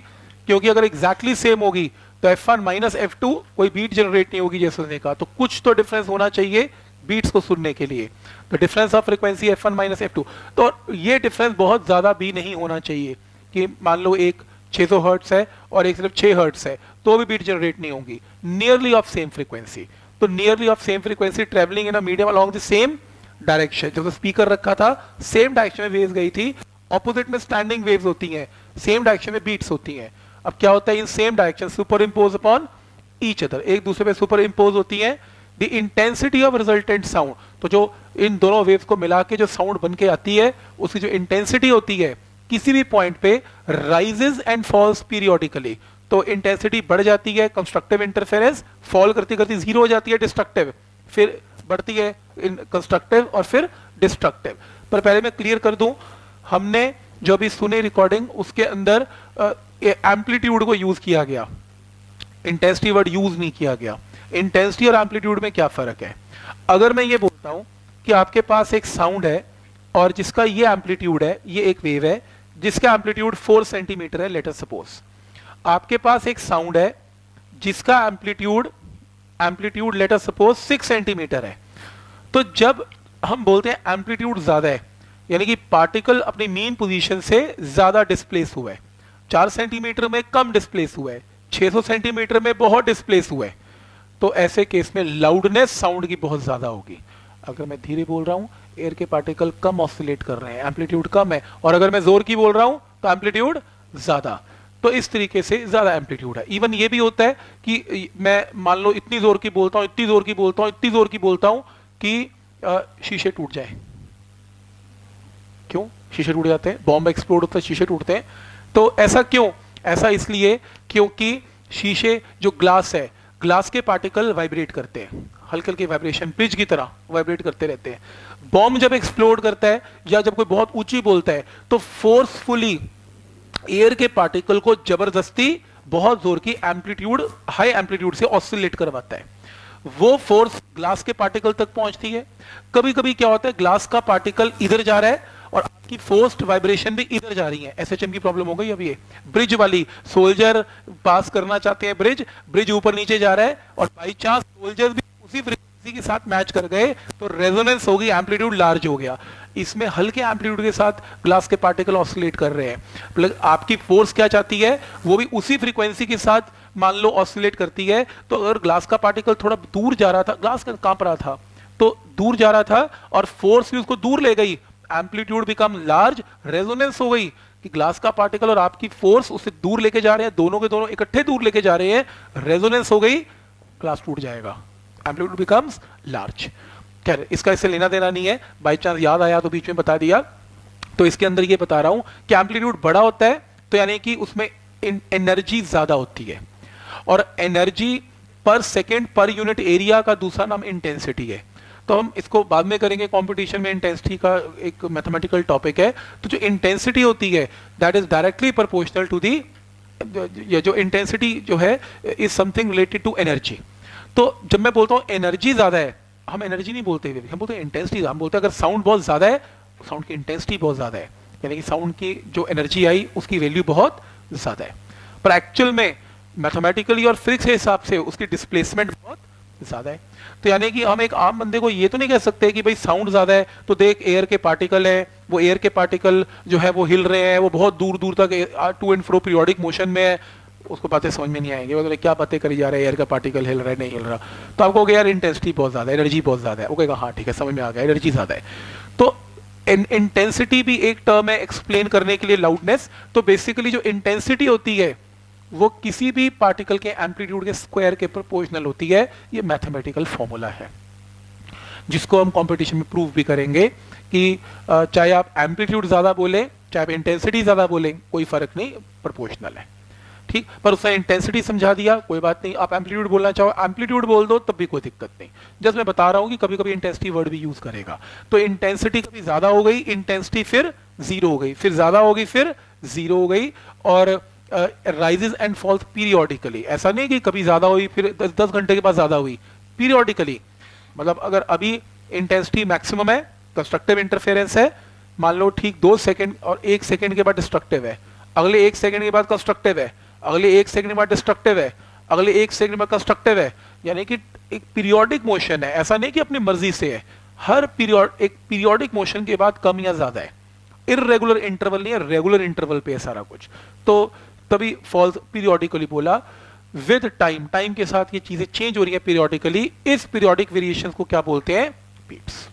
क्योंकि अगर एग्जैक्टली exactly सेम होगी तो f one minus f two कोई बीट जनरेट नहीं होगी जैसे सुनने का तो कुछ तो डिफरेंस होना चाहिए बीट्स को सुनने के लिए। तो difference of frequency f one minus f two तो ये डिफरेंस बहुत ज़्यादा भी नहीं होना चाहिए कि मान लो एक 600 हर्ट्स है और एक सिर्फ़ 6 हर्ट्स है तो भी बीट जनरेट नहीं होगी। नियरली ऑफ़ सेम फ्रीक्वेंसी तो nearly of same frequency travelling in a medium along the same direction जब स्पीकर रखा था सेम डायरेक्शन में वेव्स गई थी ऑपोजिट में स्टैंडिंग वेव्स होती हैं सेम डायरेक्शन में बीट्स होती हैं। अब क्या होता है, in same direction superimpose upon each other एक दूसरे पे सुपर इम्पोज होती है the intensity of resultant sound तो जो इन दोनों वेव्स को मिला के जो साउंड बन के आती है, उसकी जो इंटेंसिटी होती है, किसी भी पॉइंट पे राइजेस एंड फॉल्स पीरियोडिकली तो इंटेंसिटी बढ़ जाती है कंस्ट्रक्टिव इंटरफेरेंस फॉल करती करती ज़ीरो हो जाती है डिस्ट्रक्टिव फिर बढ़ती है कंस्ट्रक्टिव और फिर डिस्ट्रक्टिव पर पहले मैं क्लियर कर दूँ, हमने जो अभी सुने रिकॉर्डिंग उसके अंदर एम्पलीट्यूड को यूज़ किया गया. इंटेंसिटी वर्ड यूज़ नहीं किया गया. इंटेंसिटी और एम्पलीट्यूड में क्या फ़र्क है? अगर मैं ये बोलता हूँ कि आपके पास एक साउंड है और जिसका ये एम्पलीट्यूड है, ये एक वेव है, जिसका एम्पलीट्यूड फोर सेंटीमीटर है लेटर सपोज़ आपके पास एक साउंड है, जिसका amplitude amplitude later suppose six centimetre है. तो जब हम बोलते हैं एम्पलीट्यूड ज़्यादा है, यानी कि पार्टिकल अपनी मेन पोजीशन से ज़्यादा डिस्प्लेस हुआ है। चार सेंटीमीटर में कम डिस्प्लेस हुआ है 600 सेंटीमीटर में बहुत डिस्प्लेस हुआ है। तो ऐसे केस में लाउडनेस साउंड की बहुत ज़्यादा होगी। अगर मैं धीरे बोल रहा हूँ एयर के पार्टिकल कम ऑसिलेट कर रहे हैं एम्पलीट्यूड कम है, और अगर मैं ज़ोर की बोल रहा हूँ तो एम्पलीट्यूड ज़्यादा। तो इस तरीके से ज़्यादा एम्पलीट्यूड है। इवन ये भी होता है कि मैं मान लो इतनी ज़ोर की बोलता हूँ, इतनी ज़ोर की बोलता हूँ, इतनी ज़ोर की बोलता हूँ कि शीशे टूट जाए। क्यों? शीशे टूट जाते हैं। बॉम्ब एक्सप्लोड होता है, शीशे टूटते हैं। तो ऐसा क्यों? ऐसा इसलिए क्योंकि शीशे, जो ग्लास है, ग्लास के पार्टिकल वाइब्रेट करते हैं। हल्के हल्के वाइब्रेशन, ब्रिज की तरह वाइब्रेट करते रहते हैं। बॉम्ब जब एक्सप्लोड करता है या जब कोई बहुत ऊँची बोलता है तो फोर्सफुली एयर के पार्टिकल को ज़बरदस्ती, बहुत ज़ोर की एम्पलीट्यूड, हाई एम्पलीट्यूड से ऑसिलेट करवाता है। वो फोर्स ग्लास के पार्टिकल तक पहुँचती है। कभी कभी क्या होता है ग्लास का पार्टिकल इधर जा रहा है और आपकी फोर्स्ड वाइब्रेशन भी इधर जा रही है। एसएचएम की प्रॉब्लम हो गई अभी ये। ब्रिज वाली सोल्जर पास करना चाहते हैं ब्रिज ब्रिज ऊपर नीचे जा रहा है और बाई चांस सोल्जर भी उसी फ्रीक्वेंसी के साथ मैच कर गए तो रेजोनेंस होगी एम्पलीट्यूड लार्ज हो गया। इसमें हल्के एम्पलीट्यूड के साथ ग्लास के पार्टिकल ऑसिलेट कर रहे हैं। आपकी फोर्स क्या चाहती है, वो भी उसी फ्रीक्वेंसी के साथ मान लो ऑसिलेट करती है तो अगर ग्लास का पार्टिकल थोड़ा दूर जा रहा था ग्लास काँप रहा था तो दूर जा रहा था और फोर्स भी उसको दूर ले गई एम्पलीट्यूड बिकम लार्ज रेजोनेंस हो गई कि ग्लास का पार्टिकल और आपकी फोर्स उससे दूर लेके जा रहे हैं, दोनों के दोनों इकट्ठे दूर लेके जा रहे हैं रेजोनेंस हो गई ग्लास टूट जाएगा एम्पलीट्यूड बिकम्स लार्ज खैर, इसका इससे लेना देना नहीं है बाई चांस याद आया तो बीच में बता दिया तो इसके अंदर ये बता रहा हूँ कि एम्पलीट्यूड बड़ा होता है तो यानी कि उसमें एनर्जी ज़्यादा होती है। और एनर्जी पर सेकेंड पर यूनिट एरिया का दूसरा नाम इंटेंसिटी है। तो हम इसको बाद में करेंगे कंपटीशन में इंटेंसिटी का एक मैथमेटिकल टॉपिक है। तो जो इंटेंसिटी होती है that is directly proportional to the ये जो इंटेंसिटी जो है is something related to energy तो जब मैं बोलता हूँ एनर्जी ज़्यादा है, हम एनर्जी नहीं बोलते हम बोलते हैं इंटेंसिटी हम बोलते हैं अगर साउंड बहुत ज़्यादा है साउंड की इंटेंसिटी बहुत ज़्यादा है। यानी कि साउंड की जो एनर्जी आई, उसकी वैल्यू बहुत ज़्यादा है। पर एक्चुअल में मैथमेटिकली और फिजिक्स के हिसाब से उसकी डिस्प्लेसमेंट बहुत ज़्यादा है। तो यानी कि हम एक आम बंदे को ये तो नहीं कह सकते कि भाई साउंड ज़्यादा है तो देख एयर के पार्टिकल है, वो एयर के पार्टिकल जो है वो हिल रहे हैं, वो बहुत दूर दूर तक to and fro periodic motion में है। उसको बातें समझ में नहीं आएँगी मतलब क्या बातें करी जा रहे हैं? एयर का पार्टिकल हिल रहा है, नहीं हिल रहा। तो आपको यार इंटेंसिटी बहुत ज़्यादा है एनर्जी बहुत ज़्यादा है। वो कहेगा हाँ ठीक है, समझ में आ गया एनर्जी ज़्यादा है। तो इंटेंसिटी भी एक टर्म है एक्सप्लेन करने के लिए लाउडनेस तो बेसिकली जो इंटेंसिटी होती है वो किसी भी पार्टिकल के एम्पलीट्यूड के स्क्वायर के प्रोपोर्शनल होती है, ये मैथमेटिकल फॉर्मूला है। जिसको हम कंपटीशन में प्रूव भी करेंगे कि चाहे आप एम्पलीट्यूड ज़्यादा बोले, चाहे आप इंटेंसिटी ज़्यादा बोले, कोई फ़र्क नहीं प्रोपोर्शनल है। ठीक? पर उसने इंटेंसिटी समझा दिया, कोई बात नहीं, आप एम्पलीट्यूड बोलना चाहो एम्पलीट्यूड बोल दो, तब भी कोई दिक्कत नहीं। जस्ट मैं बता रहा हूँ कि कभी कभी इंटेंसिटी वर्ड भी यूज़ करेगा। तो इंटेंसिटी कभी ज़्यादा हो गई इंटेंसिटी फिर ज़ीरो हो गई, फिर ज़्यादा हो गई, फिर ज़ीरो हो गई, और राइजेस एंड फॉल्स पीरियोडिकली ऐसा नहीं कि कभी ज़्यादा हुई फिर दस, दस घंटे के बाद ज़्यादा हुई. पीरियोडिकली मतलब अगर अभी इंटेंसिटी मैक्सिमम है कंस्ट्रक्टिव इंटरफेरेंस है मान लो ठीक दो सेकंड और एक सेकंड के बाद डिस्ट्रक्टिव है. अगले एक सेकंड के बाद कंस्ट्रक्टिव है. अगले एक सेकंड के बाद डिस्ट्रक्टिव है. अगले एक सेकंड में कंस्ट्रक्टिव है. यानी कि एक पीरियोडिक मोशन है. ऐसा नहीं कि अपनी मर्ज़ी से है. हर पीरियड एक पीरियोडिक मोशन के बाद कम या ज़्यादा है. इरेगुलर इंटरवल नहीं है रेगुलर इंटरवल पे है सारा कुछ. तो तभी फॉल्स पीरियोडिकली बोला विद टाइम टाइम के साथ ये चीज़ें चेंज हो रही है पीरियोडिकली इस पीरियोडिक वेरिएशन को क्या बोलते हैं? बीट्स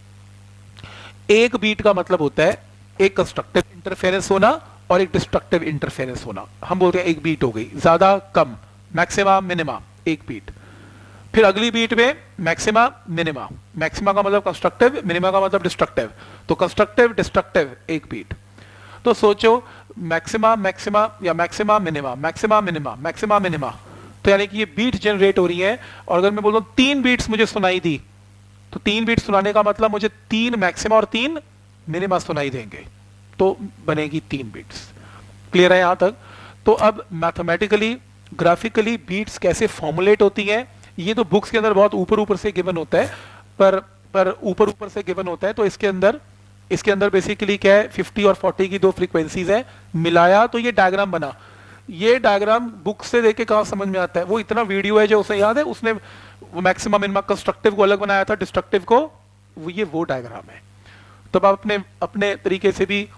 एक बीट का मतलब होता है, एक कंस्ट्रक्टिव इंटरफेरेंस होना और एक डिस्ट्रक्टिव इंटरफेरेंस होना। हम बोलते हैं एक बीट हो गई, ज़्यादा कम मैक्सिमा मिनिमा एक बीट फिर अगली बीट में मैक्सिमा मिनिमा मैक्सिमा का मतलब कंस्ट्रक्टिव मिनिमा का मतलब डिस्ट्रक्टिव तो कंस्ट्रक्टिव डिस्ट्रक्टिव एक बीट तो सोचो मैक्सिमा मैक्सिमा या maxima minima maxima minima maxima minima तो यानी कि ये बीट जनरेट हो रही है, और अगर मैं बोलता हूँ तीन बीट्स मुझे सुनाई दी तो तीन बीट सुनाने का मतलब मुझे तीन मैक्सिमा और तीन मिनिमा सुनाई देंगे। तो बनेगी तीन बीट्स क्लियर है यहाँ तक? तो अब मैथमेटिकली ग्राफिकली बीट्स कैसे फॉर्मुलेट होती हैं, ये तो बुक्स के अंदर बहुत ऊपर ऊपर से गिवन होता है, पर पर ऊपर ऊपर से गिवन होता है तो इसके अंदर इसके अंदर बेसिकली क्या है 50 और 40 की दो फ्रीक्वेंसीज है, मिलाया तो ये डायग्राम बना। ये डायग्राम बुक से देखे कहा समझ में आता है? वो इतना वीडियो है जो उसे याद है, उसने मैक्सिमम इनमा कंस्ट्रक्टिव को अलग बनाया था डिस्ट्रक्टिव को, वो ये वो डायग्राम है। तब आप अपने अपने तरीके से भी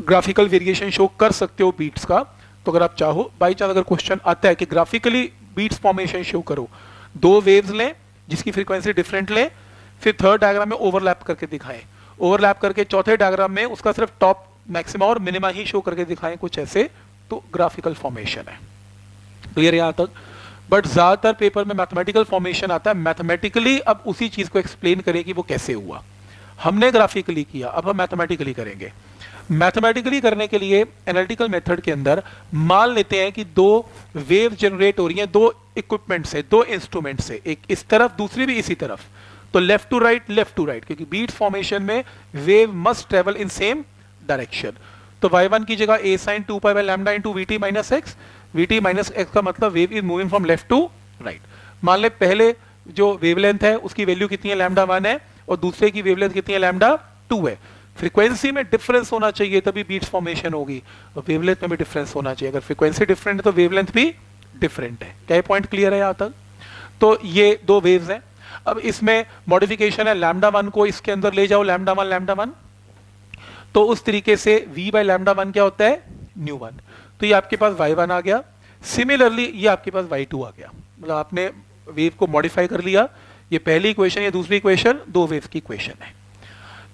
ग्राफिकल वेरिएशन शो कर सकते हो बीट्स का। तो अगर आप चाहो बाई चांस अगर क्वेश्चन आता है कि ग्राफिकली बीट्स फॉर्मेशन शो करो, दो वेव्स लें, जिसकी फ्रीक्वेंसी डिफरेंट लें, फिर थर्ड डायग्राम में ओवरलैप करके दिखाएँ। ओवरलैप करके चौथे डायग्राम में उसका सिर्फ़ टॉप मैक्सिमा और मिनिमा ही शो करके दिखाएँ कुछ ऐसे तो ग्राफिकल फॉर्मेशन है। क्लियर यहाँ तक? बट ज़्यादातर पेपर में मैथमेटिकल फॉर्मेशन आता है। मैथमेटिकली अब उसी चीज़ को एक्सप्लेन करें कि वो कैसे हुआ। हमने ग्राफिकली किया, अब हम मैथमेटिकली करेंगे। मैथमेटिकली करने के लिए एनालिटिकल मेथड के अंदर मान लेते हैं कि दो वेव जनरेट हो रही हैं, दो इक्विपमेंट से दो इंस्ट्रूमेंट से एक इस तरफ़, दूसरी भी इसी तरफ़। तो left to right left to right क्योंकि बीट फॉर्मेशन में wave must travel in same direction तो वाई वन की जगह a sine two pi by lambda into v minus x v minus x का मतलब wave is moving from left to right मान ले पहले जो वेवलेंथ है, उसकी वैल्यू कितनी है? लैमडा वन है, और दूसरे की वेवलेंथ कितनी है? लैमडा टू है. फ्रीक्वेंसी में डिफरेंस होना चाहिए, तभी बीट्स फॉर्मेशन होगी. और वेवलेंथ में भी डिफरेंस होना चाहिए. अगर फ्रीक्वेंसी डिफरेंट है तो वेवलेंथ भी डिफरेंट है. क्या पॉइंट क्लियर है यहाँ तक? तो ये दो वेव्स हैं. अब इसमें मॉडिफिकेशन है लैमडा वन को इसके अंदर ले जाओ लैमडा वन लैमडा वन तो उस तरीके से v बाय लैमडा वन क्या होता है? न्यू वन तो ये आपके पास y वन आ गया। सिमिलरली ये आपके पास y टू आ गया। मतलब आपने वेव को मॉडिफाई कर लिया। ये पहली इक्वेशन या दूसरी इक्वेशन दो वेव की इक्वेशन है।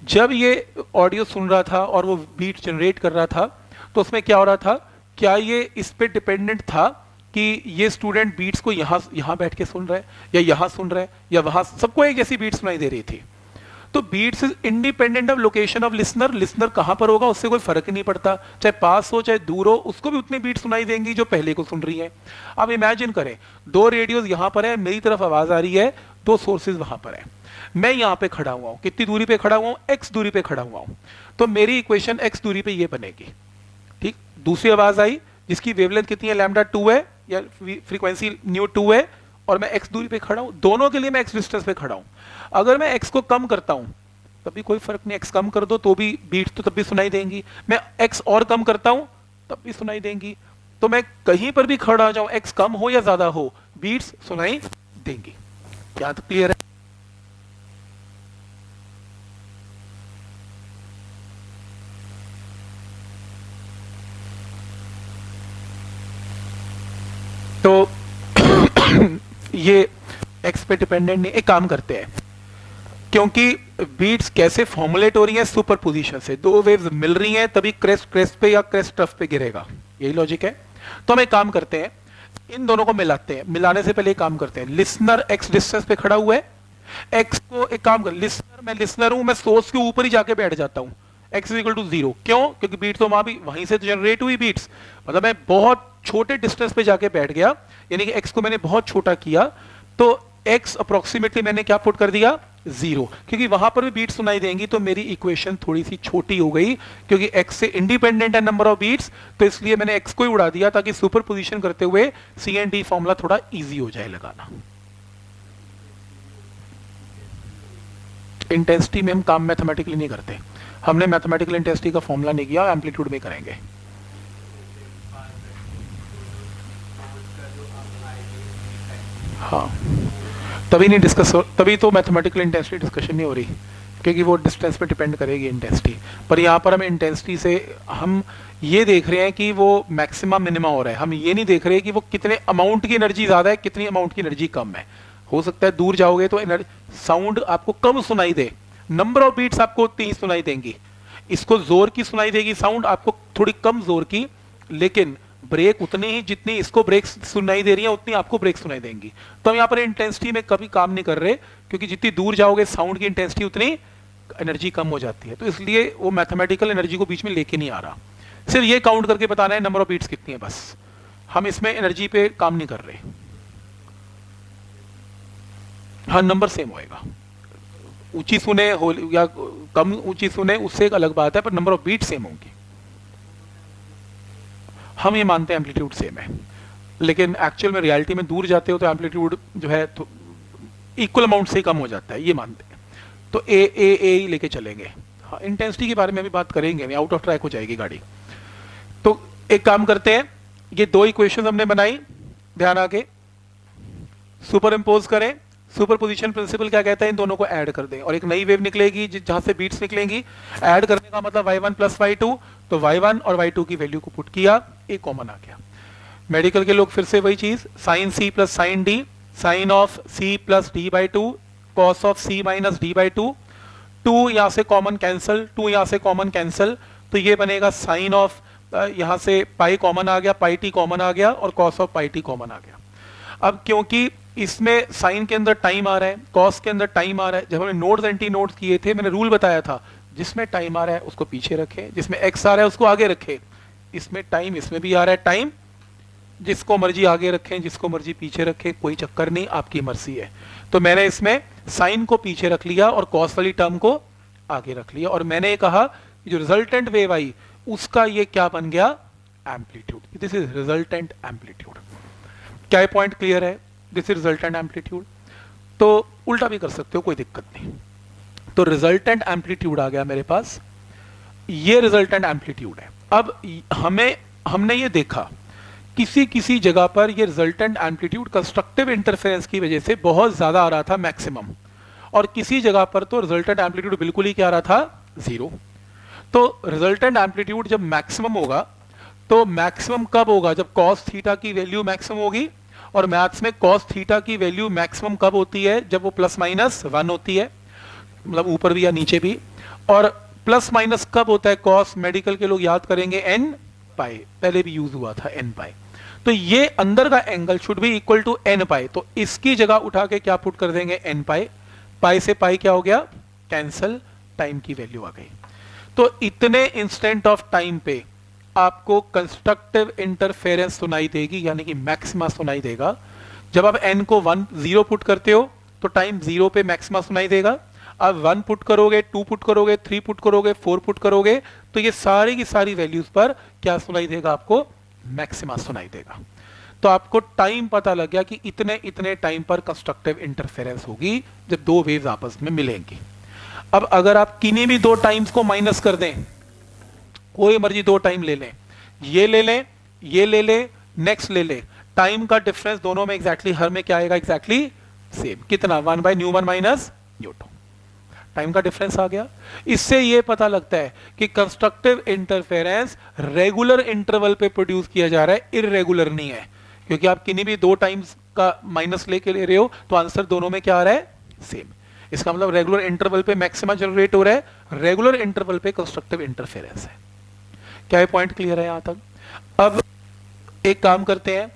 जब ये ऑडियो सुन रहा था और वो बीट जनरेट कर रहा था तो उसमें क्या हो रहा था? क्या ये इस पर डिपेंडेंट था? कि ये स्टूडेंट बीट्स को यहाँ यहाँ बैठ के सुन रहा या यहाँ सुन रहा या वहाँ सबको एक जैसी बीट सुनाई दे रही थी। तो beats is independent of location of listener listener कहाँ पर होगा, उससे कोई फ़र्क नहीं पड़ता। चाहे पास हो, चाहे दूर हो, उसको भी उतनी बीट सुनाई देंगी जो पहले को सुन रही है। अब इमेजिन करें, दो रेडियोज यहाँ पर है, मेरी तरफ़ आवाज़ आ रही है, दो सोर्सेज वहाँ पर है। मैं यहाँ पे खड़ा हुआ हूँ। कितनी दूरी पे खड़ा हुआ हूँ? एक्स दूरी पे खड़ा हुआ हूँ। तो मेरी इक्वेशन एक्स दूरी पे ये बनेगी। ठीक? दूसरी आवाज़ आई, जिसकी वेवलेंथ कितनी है? लैमडा टू है। या फ्रीक्वेंसी न्यू टू है और मैं एक्स दूरी पे खड़ा हूँ। दोनों के लिए मैं एक्स डिस्टेंस पे खड़ा हूँ। अगर मैं एक्स को कम करता हूँ भी कोई फ़र्क नहीं। एक्स कम कर दो तो भी बीट तो तब भी सुनाई देंगी। मैं एक्स और कम करता हूँ, तब भी सुनाई देंगी। तो मैं कहीं पर भी खड़ा जाऊँ एक्स कम हो या ज़्यादा हो बीट्स सुनाई देंगी। क्या तो क्लियर है? तो [coughs] ये एक्स पे डिपेंडेंट नहीं एक काम करते हैं, क्योंकि बीट्स कैसे फॉर्मुलेट हो रही हैं सुपर पोजिशन से, दो वेव्स मिल रही हैं, तभी क्रेस्ट क्रेस्ट पे या क्रेस्ट टफ पे गिरेगा, यही लॉजिक है। तो हम एक काम करते हैं, इन दोनों को मिलाते हैं, मिलाने से पहले एक काम करते हैं लिसनर एक्स डिस्टेंस पे खड़ा हुआ है एक्स को एक काम कर लिसनर मैं लिसनर हूँ, मैं सोर्स के ऊपर ही जाके बैठ जाता हूँ एक्स इक्वल टू ज़ीरो क्यों? क्योंकि बीट तो वहाँ भी, वहीं से जनरेट हुई बीट्स मतलब मैं बहुत छोटे डिस्टेंस पे जाके बैठ गया, यानी कि एक्स को मैंने बहुत छोटा किया तो एक्स अप्रोक्सीमेटली मैंने क्या पुट कर दिया? ज़ीरो क्योंकि वहाँ पर भी बीट सुनाई देंगी तो मेरी इक्वेशन थोड़ी सी छोटी हो गई, क्योंकि एक्स से इंडिपेंडेंट है नंबर ऑफ़ बीट्स तो इसलिए मैंने एक्स को ही उड़ा दिया, ताकि सुपर पोजिशन करते हुए सी एंड डी फॉर्मुला थोड़ा ईजी हो जाए लगाना। इंटेंसिटी में हम काम मैथमेटिकली नहीं करते। हमने मैथमेटिकल इंटेंसिटी का फॉर्मुला नहीं किया एम्पलीट्यूड में करेंगे। हाँ। तभी नहीं डिस्कस हो तभी तो मैथमेटिकल इंटेंसिटी डिस्कशन नहीं हो रही, क्योंकि वो डिस्टेंस पे डिपेंड करेगी इंटेंसिटी पर यहाँ पर हम इंटेंसिटी से हम ये देख रहे हैं कि वो मैक्सिमम मिनिमम हो रहा है। हम ये नहीं देख रहे कि वो कितने अमाउंट की एनर्जी ज़्यादा है, कितनी अमाउंट की एनर्जी कम है। हो सकता है दूर जाओगे तो साउंड आपको कम सुनाई दे। नंबर ऑफ़ बीट्स आपको उतनी ही सुनाई देंगी। इसको ज़ोर की सुनाई देगी साउंड आपको थोड़ी कम ज़ोर की, लेकिन ब्रेक उतनी ही जितनी इसको ब्रेक सुनाई दे रही है, उतनी आपको ब्रेक सुनाई देंगी। तो हम यहाँ पर इंटेंसिटी में कभी काम नहीं कर रहे, क्योंकि जितनी दूर जाओगे साउंड की इंटेंसिटी उतनी एनर्जी कम हो जाती है। तो इसलिए वो मैथमेटिकल एनर्जी को बीच में लेके नहीं आ रहा। सिर्फ़ ये काउंट करके बताना है नंबर ऑफ़ बीट्स कितनी है, बस। हम इसमें एनर्जी पे काम नहीं कर रहे। हाँ नंबर सेम होएगा। ऊँची सुने या कम ऊँची सुने, उससे एक अलग बात है, पर नंबर ऑफ़ बीट सेम होंगी। हम ये मानते हैं एम्पलीट्यूड सेम है। लेकिन एक्चुअल में रियलिटी में दूर जाते हो तो एम्पलीट्यूड जो है तो इक्वल अमाउंट से कम हो जाता है, ये मानते हैं। तो ए ए ए ही लेके चलेंगे। हाँ इंटेंसिटी के बारे में भी बात करेंगे आउट ऑफ़ ट्रैक हो जाएगी गाड़ी। तो एक काम करते हैं, ये दो इक्वेशन हमने बनाई, ध्यान आके सुपर इम्पोज करें सुपर पोजिशन प्रिंसिपल क्या कहता है, इन दोनों को ऐड कर दें। और एक नई वेव निकलेगी जहाँ से बीट्स निकलेंगी। ऐड करने का मतलब y1 वन प्लस वाई तो y1 और y2 की वैल्यू को पुट किया। एक कॉमन आ गया मेडिकल के लोग फिर से वही चीज़ sine C plus sine D sine of C plus D by two cos of C minus D by two two यहाँ से कॉमन कैंसल टू यहाँ से कॉमन कैंसल तो ये बनेगा साइन ऑफ़ यहाँ से पाई कॉमन आ गया पाई टी कॉमन आ गया और cos of pi t common आ गया। अब क्योंकि इसमें साइन के अंदर टाइम आ रहा है कॉस के अंदर टाइम आ रहा है, जब हमने नोट्स एंटी नोट्स किए थे, मैंने रूल बताया था, जिसमें टाइम आ रहा है उसको पीछे रखे, जिसमें एक्स आ रहा है उसको आगे रखे। इसमें टाइम इसमें भी आ रहा है टाइम जिसको मर्ज़ी आगे रखें, जिसको मर्ज़ी पीछे रखें, कोई चक्कर नहीं, आपकी मर्ज़ी है। तो मैंने इसमें साइन को पीछे रख लिया और कॉस वाली टर्म को आगे रख लिया। और मैंने कहा जो रिजल्टेंट वेव आई, उसका ये क्या बन गया? Amplitude this is resultant amplitude क्या पॉइंट क्लियर है? दिस इज़ रिजल्टेंट एम्पलीट्यूड तो उल्टा भी कर सकते हो, कोई दिक्कत नहीं। तो रिजल्टेंट एम्पलीट्यूड आ गया मेरे पास। ये रिजल्टेंट एम्पलीट्यूड है। अब हमें, हमने ये देखा, किसी किसी जगह पर ये रिजल्टेंट एम्पलीट्यूड कंस्ट्रक्टिव इंटरफेरेंस की वजह से बहुत ज़्यादा आ रहा था मैक्सिमम और किसी जगह पर तो रिजल्टेंट एम्पलीट्यूड बिल्कुल ही क्या आ रहा था? ज़ीरो तो रिजल्टेंट एम्पलीट्यूड जब मैक्सिमम होगा तो मैक्सिमम कब होगा? जब कॉस थीटा की वैल्यू मैक्सिमम होगी, और मैथ्स में कॉस थीटा की वैल्यू मैक्सिमम कब होती है? जब वो प्लस माइनस वन होती है मतलब ऊपर भी या नीचे भी, और प्लस माइनस कब होता है कॉस? मेडिकल के लोग याद करेंगे एन पाई पहले भी यूज़ हुआ था एन पाई तो ये अंदर का एंगल शुड भी इक्वल टू एन पाई तो इसकी जगह उठा के क्या पुट कर देंगे? एन पाई पाई से पाई क्या हो गया? कैंसल टाइम की वैल्यू आ गई। तो इतने इंस्टेंट ऑफ़ टाइम पे आपको कंस्ट्रक्टिव इंटरफेरेंस सुनाई देगी, यानी कि मैक्सिमा सुनाई देगा। जब आप एन को वन ज़ीरो पुट करते हो तो टाइम ज़ीरो पे मैक्सिमा सुनाई देगा। अब वन पुट करोगे टू पुट करोगे थ्री पुट करोगे फोर पुट करोगे तो ये सारी की सारी वैल्यूज़ पर क्या सुनाई देगा आपको? मैक्सिमा सुनाई देगा। तो आपको टाइम पता लग गया कि इतने इतने टाइम पर कंस्ट्रक्टिव इंटरफेरेंस होगी जब दो वेव्स आपस में मिलेंगी। अब अगर आप किन्हीं भी दो टाइम्स को माइनस कर दें कोई मर्ज़ी दो टाइम ले लें ये ले लें ये ले लें नेक्स्ट ले लें टाइम का डिफरेंस दोनों में एग्जैक्टली exactly, हर में क्या आएगा एग्जैक्टली exactly? सेम कितना? One by nu one minus nu two time का डिफरेंस आ गया। इससे यह पता लगता है कि कंस्ट्रक्टिव इंटरफेरेंस रेगुलर इंटरवल पे प्रोड्यूस किया जा रहा है इरेगुलर नहीं है। क्योंकि आप किन्हीं भी दो टाइम्स का माइनस लेके ले रहे हो तो आंसर दोनों में क्या आ रहा है? सेम इसका मतलब रेगुलर इंटरवल पे मैक्सिमम जनरेट हो रहा है रेगुलर इंटरवल पे कंस्ट्रक्टिव इंटरफेरेंस है। क्या पॉइंट क्लियर है यहाँ तक? अब एक काम करते हैं,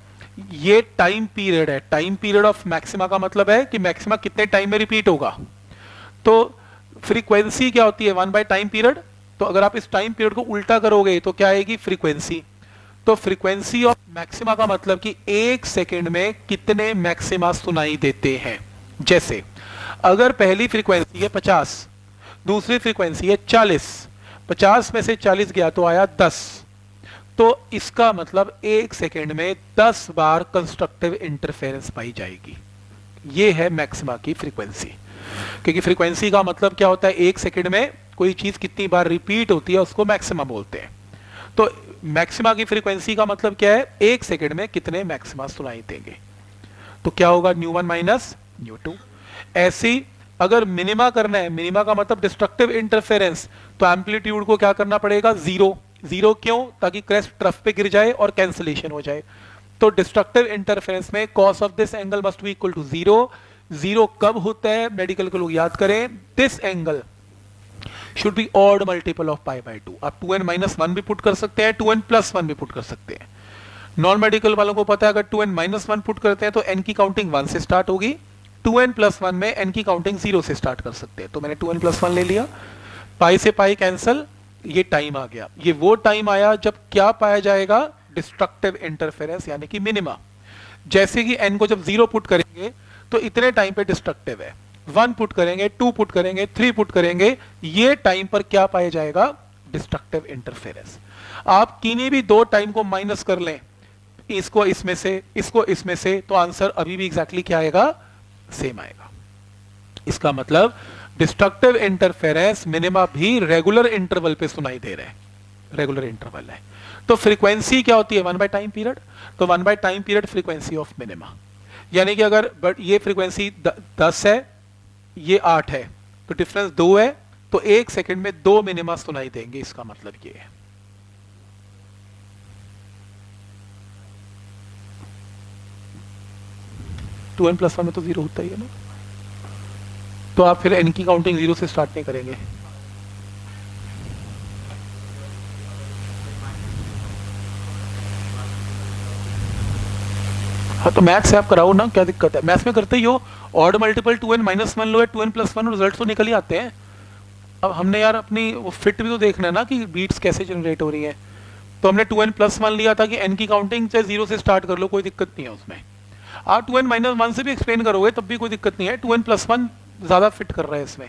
ये टाइम पीरियड है। टाइम पीरियड ऑफ़ मैक्सिमा का मतलब है कि मैक्सिमा कितने टाइम में रिपीट होगा? तो फ्रीक्वेंसी क्या होती है? वन बाय टाइम पीरियड तो अगर आप इस टाइम पीरियड को उल्टा करोगे तो क्या आएगी? फ्रीक्वेंसी तो फ्रीक्वेंसी ऑफ़ मैक्सिमा का मतलब कि एक सेकेंड में कितने मैक्सिमा सुनाई देते हैं? जैसे, अगर पहली फ्रीक्वेंसी है पचास, दूसरी फ्रीक्वेंसी है चालीस, पचास में से चालीस गया तो आया दस। तो इसका मतलब एक सेकेंड में दस बार कंस्ट्रक्टिव इंटरफेरेंस पाई जाएगी। ये है मैक्सिमा की फ्रीक्वेंसी क्योंकि फ्रीक्वेंसी का मतलब क्या होता है, एक सेकेंड में कोई चीज़ कितनी बार रिपीट होती है, उसको मैक्सिमा बोलते हैं। तो मैक्सिमा की फ्रीक्वेंसी का मतलब क्या है, एक सेकेंड में कितने मैक्सिमा सुनाई देंगे। तो क्या होगा nu one minus nu two ऐसी अगर मिनिमा करना है मिनिमा का मतलब डिस्ट्रक्टिव इंटरफेरेंस तो एम्पलीट्यूड को क्या करना पड़ेगा ज़ीरो ज़ीरो क्यों? ताकि क्रेस्ट ट्रफ पे गिर जाए और कैंसिलेशन हो जाए। तो डिस्ट्रक्टिव इंटरफेरेंस में cos of this angle must be equal to zero zero कब होता है? मेडिकल के लोग याद करें this angle should be odd multiple of pi by two आप टू एन माइनस वन भी पुट कर सकते हैं टू एन प्लस वन भी पुट कर सकते हैं। नॉन मेडिकल वालों को पता है, अगर two n minus one put करते हैं तो एन की काउंटिंग वन से स्टार्ट होगी। टू एन प्लस वन में एन की काउंटिंग ज़ीरो से स्टार्ट कर सकते हैं। तो मैंने टू एन प्लस वन ले लिया। पाई से पाई कैंसल ये टाइम आ गया। ये वो टाइम आया जब क्या पाया जाएगा? डिस्ट्रक्टिव इंटरफेरेंस यानी कि मिनिमा जैसे कि एन को जब ज़ीरो पुट करेंगे तो इतने टाइम पे डिस्ट्रक्टिव है। वन पुट करेंगे टू पुट करेंगे थ्री पुट करेंगे, ये टाइम पर क्या पाया जाएगा? डिस्ट्रक्टिव इंटरफेरेंस आप किन्हीं भी दो टाइम को माइनस कर लें, इसको इसमें से, इसको इसमें से तो आंसर अभी भी एग्जैक्टली exactly क्या आएगा? सेम आएगा। इसका मतलब डिस्ट्रक्टिव इंटरफेरेंस मिनिमा भी रेगुलर इंटरवल पे सुनाई दे रहे हैं। रेगुलर इंटरवल है। तो फ्रीक्वेंसी क्या होती है? वन बाय टाइम पीरियड तो one by time period frequency of minima यानी कि अगर बट ये फ्रीक्वेंसी दस है, ये आठ है तो डिफरेंस दो है तो एक सेकंड में दो मिनिमा सुनाई देंगे, इसका मतलब ये है। टू एन प्लस वन में तो ज़ीरो होता ही है ना। तो आप फिर एन की काउंटिंग ज़ीरो से स्टार्ट नहीं करेंगे। हाँ तो मैथ से आप कराओ ना, क्या दिक्कत है? मैथ्स में करते ही हो odd multiple two n minus one लो है two n plus one result तो निकल ही आते हैं। अब हमने यार अपनी वो फिट भी तो देखना है ना कि बीट्स कैसे जनरेट हो रही है। तो हमने टू एन प्लस वन लिया था कि एन की काउंटिंग चाहे ज़ीरो से स्टार्ट कर लो, कोई दिक्कत नहीं है उसमें। आप टू एन माइनस वन से भी एक्सप्लेन करोगे, तब भी कोई दिक्कत नहीं है। टू एन प्लस वन ज़्यादा फिट कर रहा है इसमें,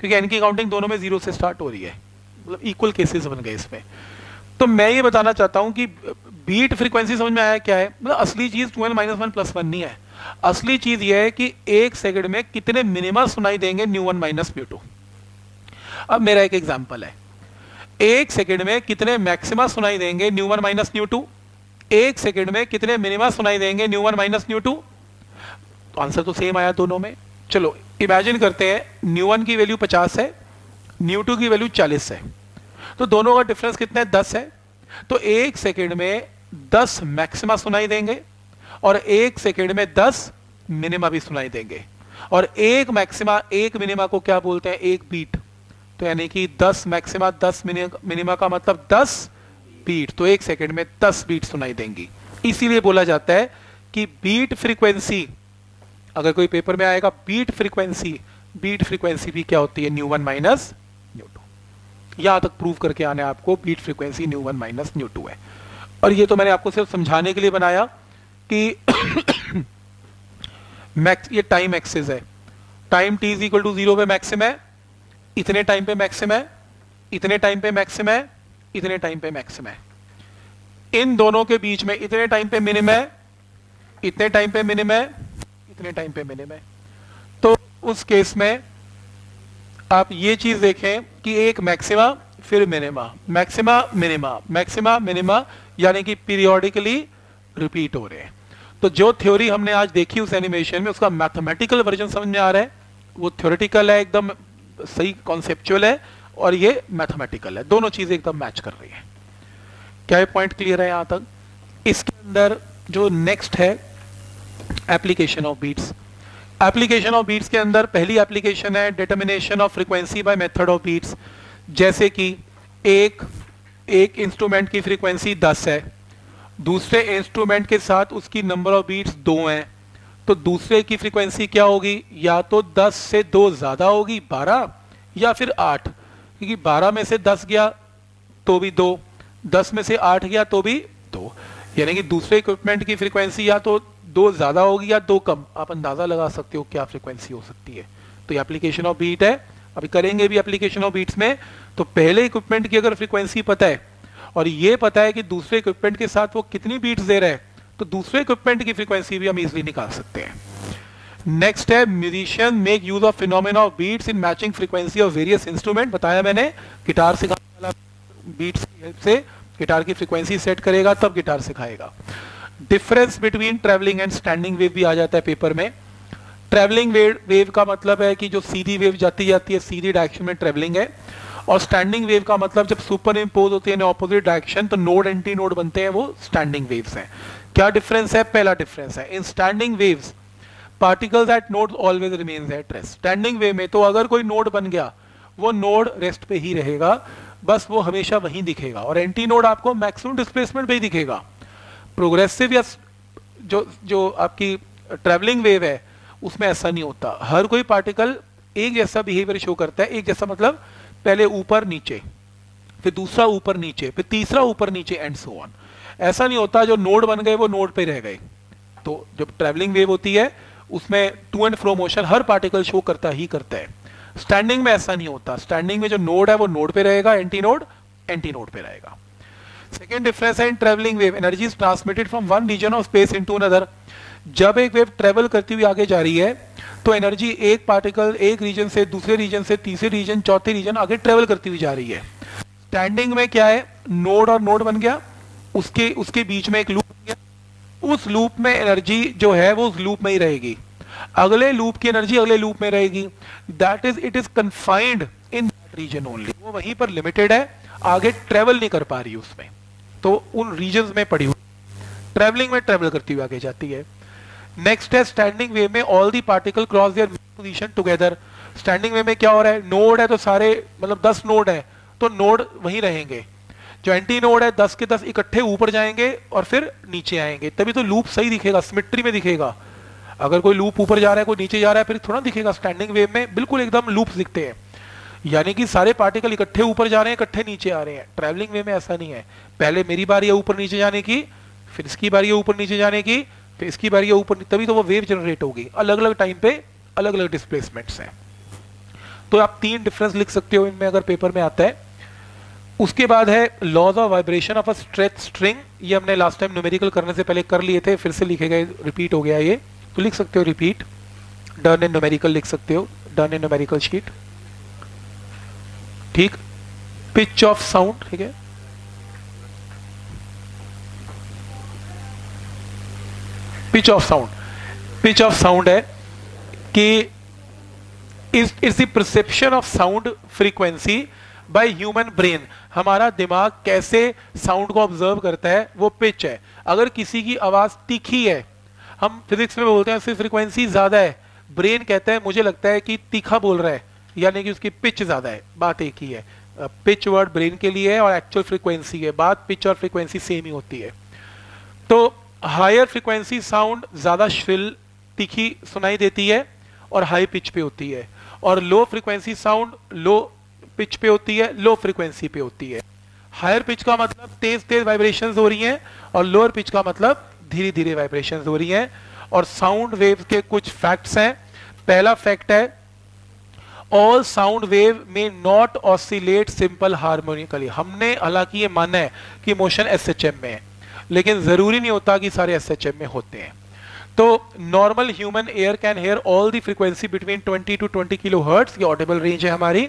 क्योंकि एन की काउंटिंग दोनों में ज़ीरो से स्टार्ट हो रही है। मतलब इक्वल केसेस बन गए इसमें। तो मैं ये बताना चाहता हूँ कि बीट फ्रीक्वेंसी समझ में आया क्या है? मतलब असली चीज़ two n minus one plus one नहीं है। असली चीज़ ये है कि एक सेकंड में कितने मिनिमम सुनाई देंगे nu one minus mu two अब मेरा एक एग्जांपल है। एक सेकंड में कितने मैक्सिमा सुनाई देंगे nu one minus nu two एक सेकंड में कितने मिनिमा सुनाई देंगे nu one minus nu two तो आंसर तो सेम आया दोनों में। चलो इमेजिन करते हैं न्यू वन की वैल्यू पचास है न्यू टू की वैल्यू चालीस है। तो दोनों का डिफरेंस कितना है? दस है। तो एक सेकेंड में दस मैक्सिमा सुनाई देंगे और एक सेकेंड में दस मिनिमा भी सुनाई देंगे। और एक मैक्सिमा, एक मिनिमा को क्या बोलते हैं? एक बीट। तो यानी कि दस मैक्सिमा, दस मिनिमा का मतलब दस बीट। तो एक सेकेंड में दस बीट सुनाई देंगी। इसीलिए बोला जाता है कि बीट फ्रीक्वेंसी, अगर कोई पेपर में आएगा, बीट फ्रीक्वेंसी बीट फ्रीक्वेंसी भी क्या होती है? न्यू वन माइनस यहाँ तक प्रूव करके आने आपको beat frequency nu one minus nu two है। और ये तो मैंने आपको सिर्फ़ समझाने के लिए बनाया कि [coughs] मैक्स ये टाइम एक्सेस है। Time t is equal to zero पे मैक्सिम है, इतने टाइम पे मैक्सिम है, इतने टाइम पे मैक्सिम है, इतने टाइम पे मैक्सिम है। इन दोनों के बीच में इतने टाइम पे मिनिम है, इतने टाइम पे मिनिम है, इतने टाइम पे मिनिम है। तो उस केस में आप ये चीज़ देखें कि एक मैक्सिमा, फिर minima. Maxima minima. Maxima, minima, यानी कि पीरियोडिकली रिपीट हो रहे हैं। तो जो थ्योरी हमने आज देखी उस एनिमेशन में, उसका मैथमेटिकल वर्जन समझ में आ रहा है। वो थ्योरेटिकल है, एकदम सही कॉन्सेप्चुअल है, और ये मैथमेटिकल है। दोनों चीज़ें एकदम मैच कर रही है। क्या ये पॉइंट क्लियर है यहाँ तक? इसके अंदर जो नेक्स्ट है application of beats application of beats के अंदर पहली एप्लीकेशन है determination of frequency by method of beats जैसे कि एक एक इंस्ट्रूमेंट की फ्रीक्वेंसी 10 है। दूसरे इंस्ट्रूमेंट के साथ उसकी नंबर ऑफ़ बीट्स दो हैं। तो दूसरे की फ्रीक्वेंसी क्या होगी? या तो 10 से दो ज़्यादा होगी 12 या फिर 8 क्योंकि 12 में से 10 गया तो भी दो। 10 में से 8 गया तो भी दो। यानी कि दूसरे इक्विपमेंट की फ्रीक्वेंसी या तो दो ज़्यादा होगी या दो कम, आप अंदाज़ा लगा सकते हो क्या फ्रीक्वेंसी हो सकती है। तो ये एप्लीकेशन ऑफ़ बीट है। अभी करेंगे भी एप्लीकेशन ऑफ़ बीट्स में। तो पहले इक्विपमेंट की अगर फ्रीक्वेंसी पता है, और ये पता है कि दूसरे इक्विपमेंट के साथ वो कितनी बीट्स दे रहे हैं तो दूसरे इक्विपमेंट की फ्रीक्वेंसी भी हम इजिली निकाल सकते हैं। नेक्स्ट है musician make use of phenomena of beats in matching frequency of various instrument बताया मैंने गिटार सिखाने वाला बीट्स की हेल्प से गिटार की फ्रीक्वेंसी सेट करेगा, तब गिटार सिखाएगा। Difference between travelling and standing wave भी आ जाता है पेपर में। ट्रेवलिंग वेव का मतलब है कि जो सीधी वेव जाती जाती है, सीधी डायरेक्शन में ट्रेवलिंग है। और स्टैंडिंग वेव का मतलब जब सुपर इम्पोज होती है ऑपोजिट डायरेक्शन तो नोड एंटी नोड बनते हैं, वो स्टैंडिंग वेव्स हैं। क्या डिफरेंस है? पहला डिफरेंस है। In standing waves particles at node always remains at rest standing wave में तो अगर कोई नोड बन गया, वो नोड रेस्ट पे ही रहेगा। बस वो हमेशा वहीं दिखेगा। और एंटी नोड आपको मैक्सिमम डिस्प्लेसमेंट पे ही दिखेगा। प्रोग्रेसिव या जो जो आपकी ट्रेवलिंग वेव है, उसमें ऐसा नहीं होता। हर कोई पार्टिकल एक जैसा बिहेवियर शो करता है, एक जैसा मतलब पहले ऊपर नीचे, फिर दूसरा ऊपर नीचे, फिर तीसरा ऊपर नीचे एंड सो ऑन ऐसा नहीं होता जो नोड बन गए, वो नोड पे रह गए। तो जब ट्रेवलिंग वेव होती है, उसमें टू एंड फ्रो मोशन हर पार्टिकल शो करता ही करता है। स्टैंडिंग में ऐसा नहीं होता। स्टैंडिंग में जो नोड है, वो नोड पे रहेगा एंटी नोड एंटी नोड पे रहेगा। सेकेंड डिफरेंस है in travelling wave energy is transmitted from one region of space into another जब एक वेव ट्रेवल करती हुई आगे जा रही है तो एनर्जी एक पार्टिकल एक रीजन से, दूसरे रीजन से, तीसरे रीजन चौथे रीजन आगे ट्रेवल करती हुई जा रही है. स्टैंडिंग में क्या है? नोड और नोड बन गया. उसके उसके बीच में एक लूप बन गया. उस लूप में एनर्जी जो है, वो उस लूप में ही रहेगी. अगले लूप की एनर्जी अगले लूप में रहेगी. That is it is confined in region only वो वहीं पर लिमिटेड है. आगे ट्रेवल नहीं कर पा रही उसमें. तो उन रीजन में पड़ी हुई ट्रेवलिंग में ट्रेवल करती हुई आगे जाती है। नेक्स्ट है स्टैंडिंग वे में all the particle cross their position together standing wave में क्या हो रहा है? नोड है तो सारे मतलब दस नोड है तो नोड वहीं रहेंगे। जो एंटी नोड है, दस के दस इकट्ठे ऊपर जाएँगे और फिर नीचे आएँगे। तभी तो लूप सही दिखेगा सिमेट्री में दिखेगा। अगर कोई लूप ऊपर जा रहा है, कोई नीचे जा रहा है, फिर थोड़ा दिखेगा। स्टैंडिंग वेव में बिल्कुल एकदम लूप दिखते हैं। यानी कि सारे पार्टिकल इकट्ठे ऊपर जा रहे हैं, इकट्ठे नीचे आ रहे हैं। ट्रैवलिंग वे में ऐसा नहीं है। पहले मेरी बारी है ऊपर नीचे जाने की, फिर इसकी बारी है ऊपर नीचे जाने की, फिर इसकी बारी है ऊपर तभी तो वो वेव जनरेट होगी। अलग अलग टाइम पे अलग अलग डिस्प्लेसमेंट्स हैं। तो आप तीन डिफरेंस लिख सकते हो इनमें अगर पेपर में आता है। उसके बाद है laws of vibration of a stretch string ये हमने लास्ट टाइम न्यूमेरिकल करने से पहले कर लिए थे, फिर से लिखे गए रिपीट हो गया ये। तो लिख सकते हो रिपीट डन इन न्यूमेरिकल लिख सकते हो। डन इन न्यूमेरिकल शीट ठीक? पिच ऑफ़ साउंड ठीक है? Pitch of sound pitch of sound है कि is is the perception of sound frequency by human brain हमारा दिमाग कैसे साउंड को ऑब्ज़र्व करता है, वो पिच है। अगर किसी की आवाज़ तीखी है, हम फिजिक्स में बोलते हैं, उसकी फ्रीक्वेंसी ज़्यादा है। ब्रेन कहता है, मुझे लगता है कि तीखा बोल रहा है। यानी कि उसकी पिच ज़्यादा है, बात एक ही है। पिच वर्ड ब्रेन के लिए है और एक्चुअल फ्रीक्वेंसी है। बात पिच और फ्रीक्वेंसी सेम ही होती है। तो हायर फ्रीक्वेंसी साउंड ज़्यादा श्रिल तीखी सुनाई देती है और हाई पिच पे होती है। और low frequency sound low pitch पे होती है लो फ्रीक्वेंसी पे होती है। हायर पिच का मतलब तेज तेज वाइब्रेशन हो रही हैं और लोअर पिच का मतलब धीरे धीरे वाइब्रेशन हो रही हैं। और साउंड वेव के कुछ फैक्ट्स हैं। पहला फैक्ट है ऑल साउंड वेव में नॉट ऑसिलेट सिंपल हार्मोनिकली हमने हालाँकि ये माना है कि मोशन एस में है। लेकिन ज़रूरी नहीं होता कि सारे एस में होते हैं। तो normal human ear can hear all the frequency between 20 to 20 kilo hertz ये ऑडिबल रेंज है हमारी।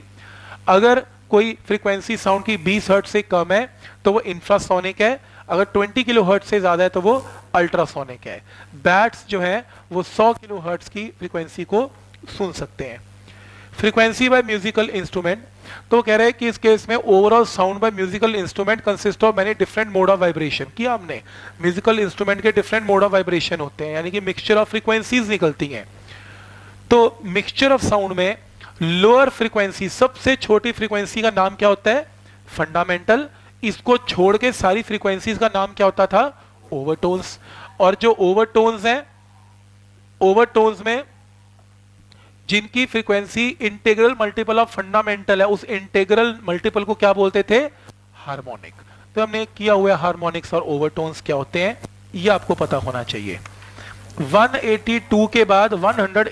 अगर कोई फ्रीक्वेंसी साउंड की 20 हर्ट से कम है तो वो इंफ्रासोनिक है। अगर 20 किलो हर्ट से ज़्यादा है तो वो अल्ट्रासोनिक है। बैट्स जो है, वो 100 किलो हर्ट्स की फ्रीक्वेंसी को सुन सकते हैं। फ्रीक्वेंसी बाय म्यूजिकल इंस्ट्रूमेंट तो कह रहे हैं कि इस केस में overall sound by musical instrument consist of many different mode of vibration किया हमने? म्यूजिकल इंस्ट्रूमेंट के डिफरेंट मोड ऑफ़ वाइब्रेशन होते हैं, यानी कि मिक्सचर ऑफ़ फ्रीक्वेंसीज निकलती हैं। तो मिक्सचर ऑफ़ साउंड में लोअर फ्रीक्वेंसी सबसे छोटी फ्रीक्वेंसी का नाम क्या होता है? फंडामेंटल इसको छोड़ के सारी फ्रीक्वेंसीज का नाम क्या होता था? ओवरटोन्स और जो ओवरटोन्स हैं ओवरटोन्स में जिनकी frequency integral multiple of fundamental है, उस इंटेग्रल मल्टीपल को क्या बोलते थे? हार्मोनिक तो हमने किया हुआ हार्मोनिक्स और ओवरटोन्स क्या होते हैं? ये आपको पता होना चाहिए। 182 के बाद 100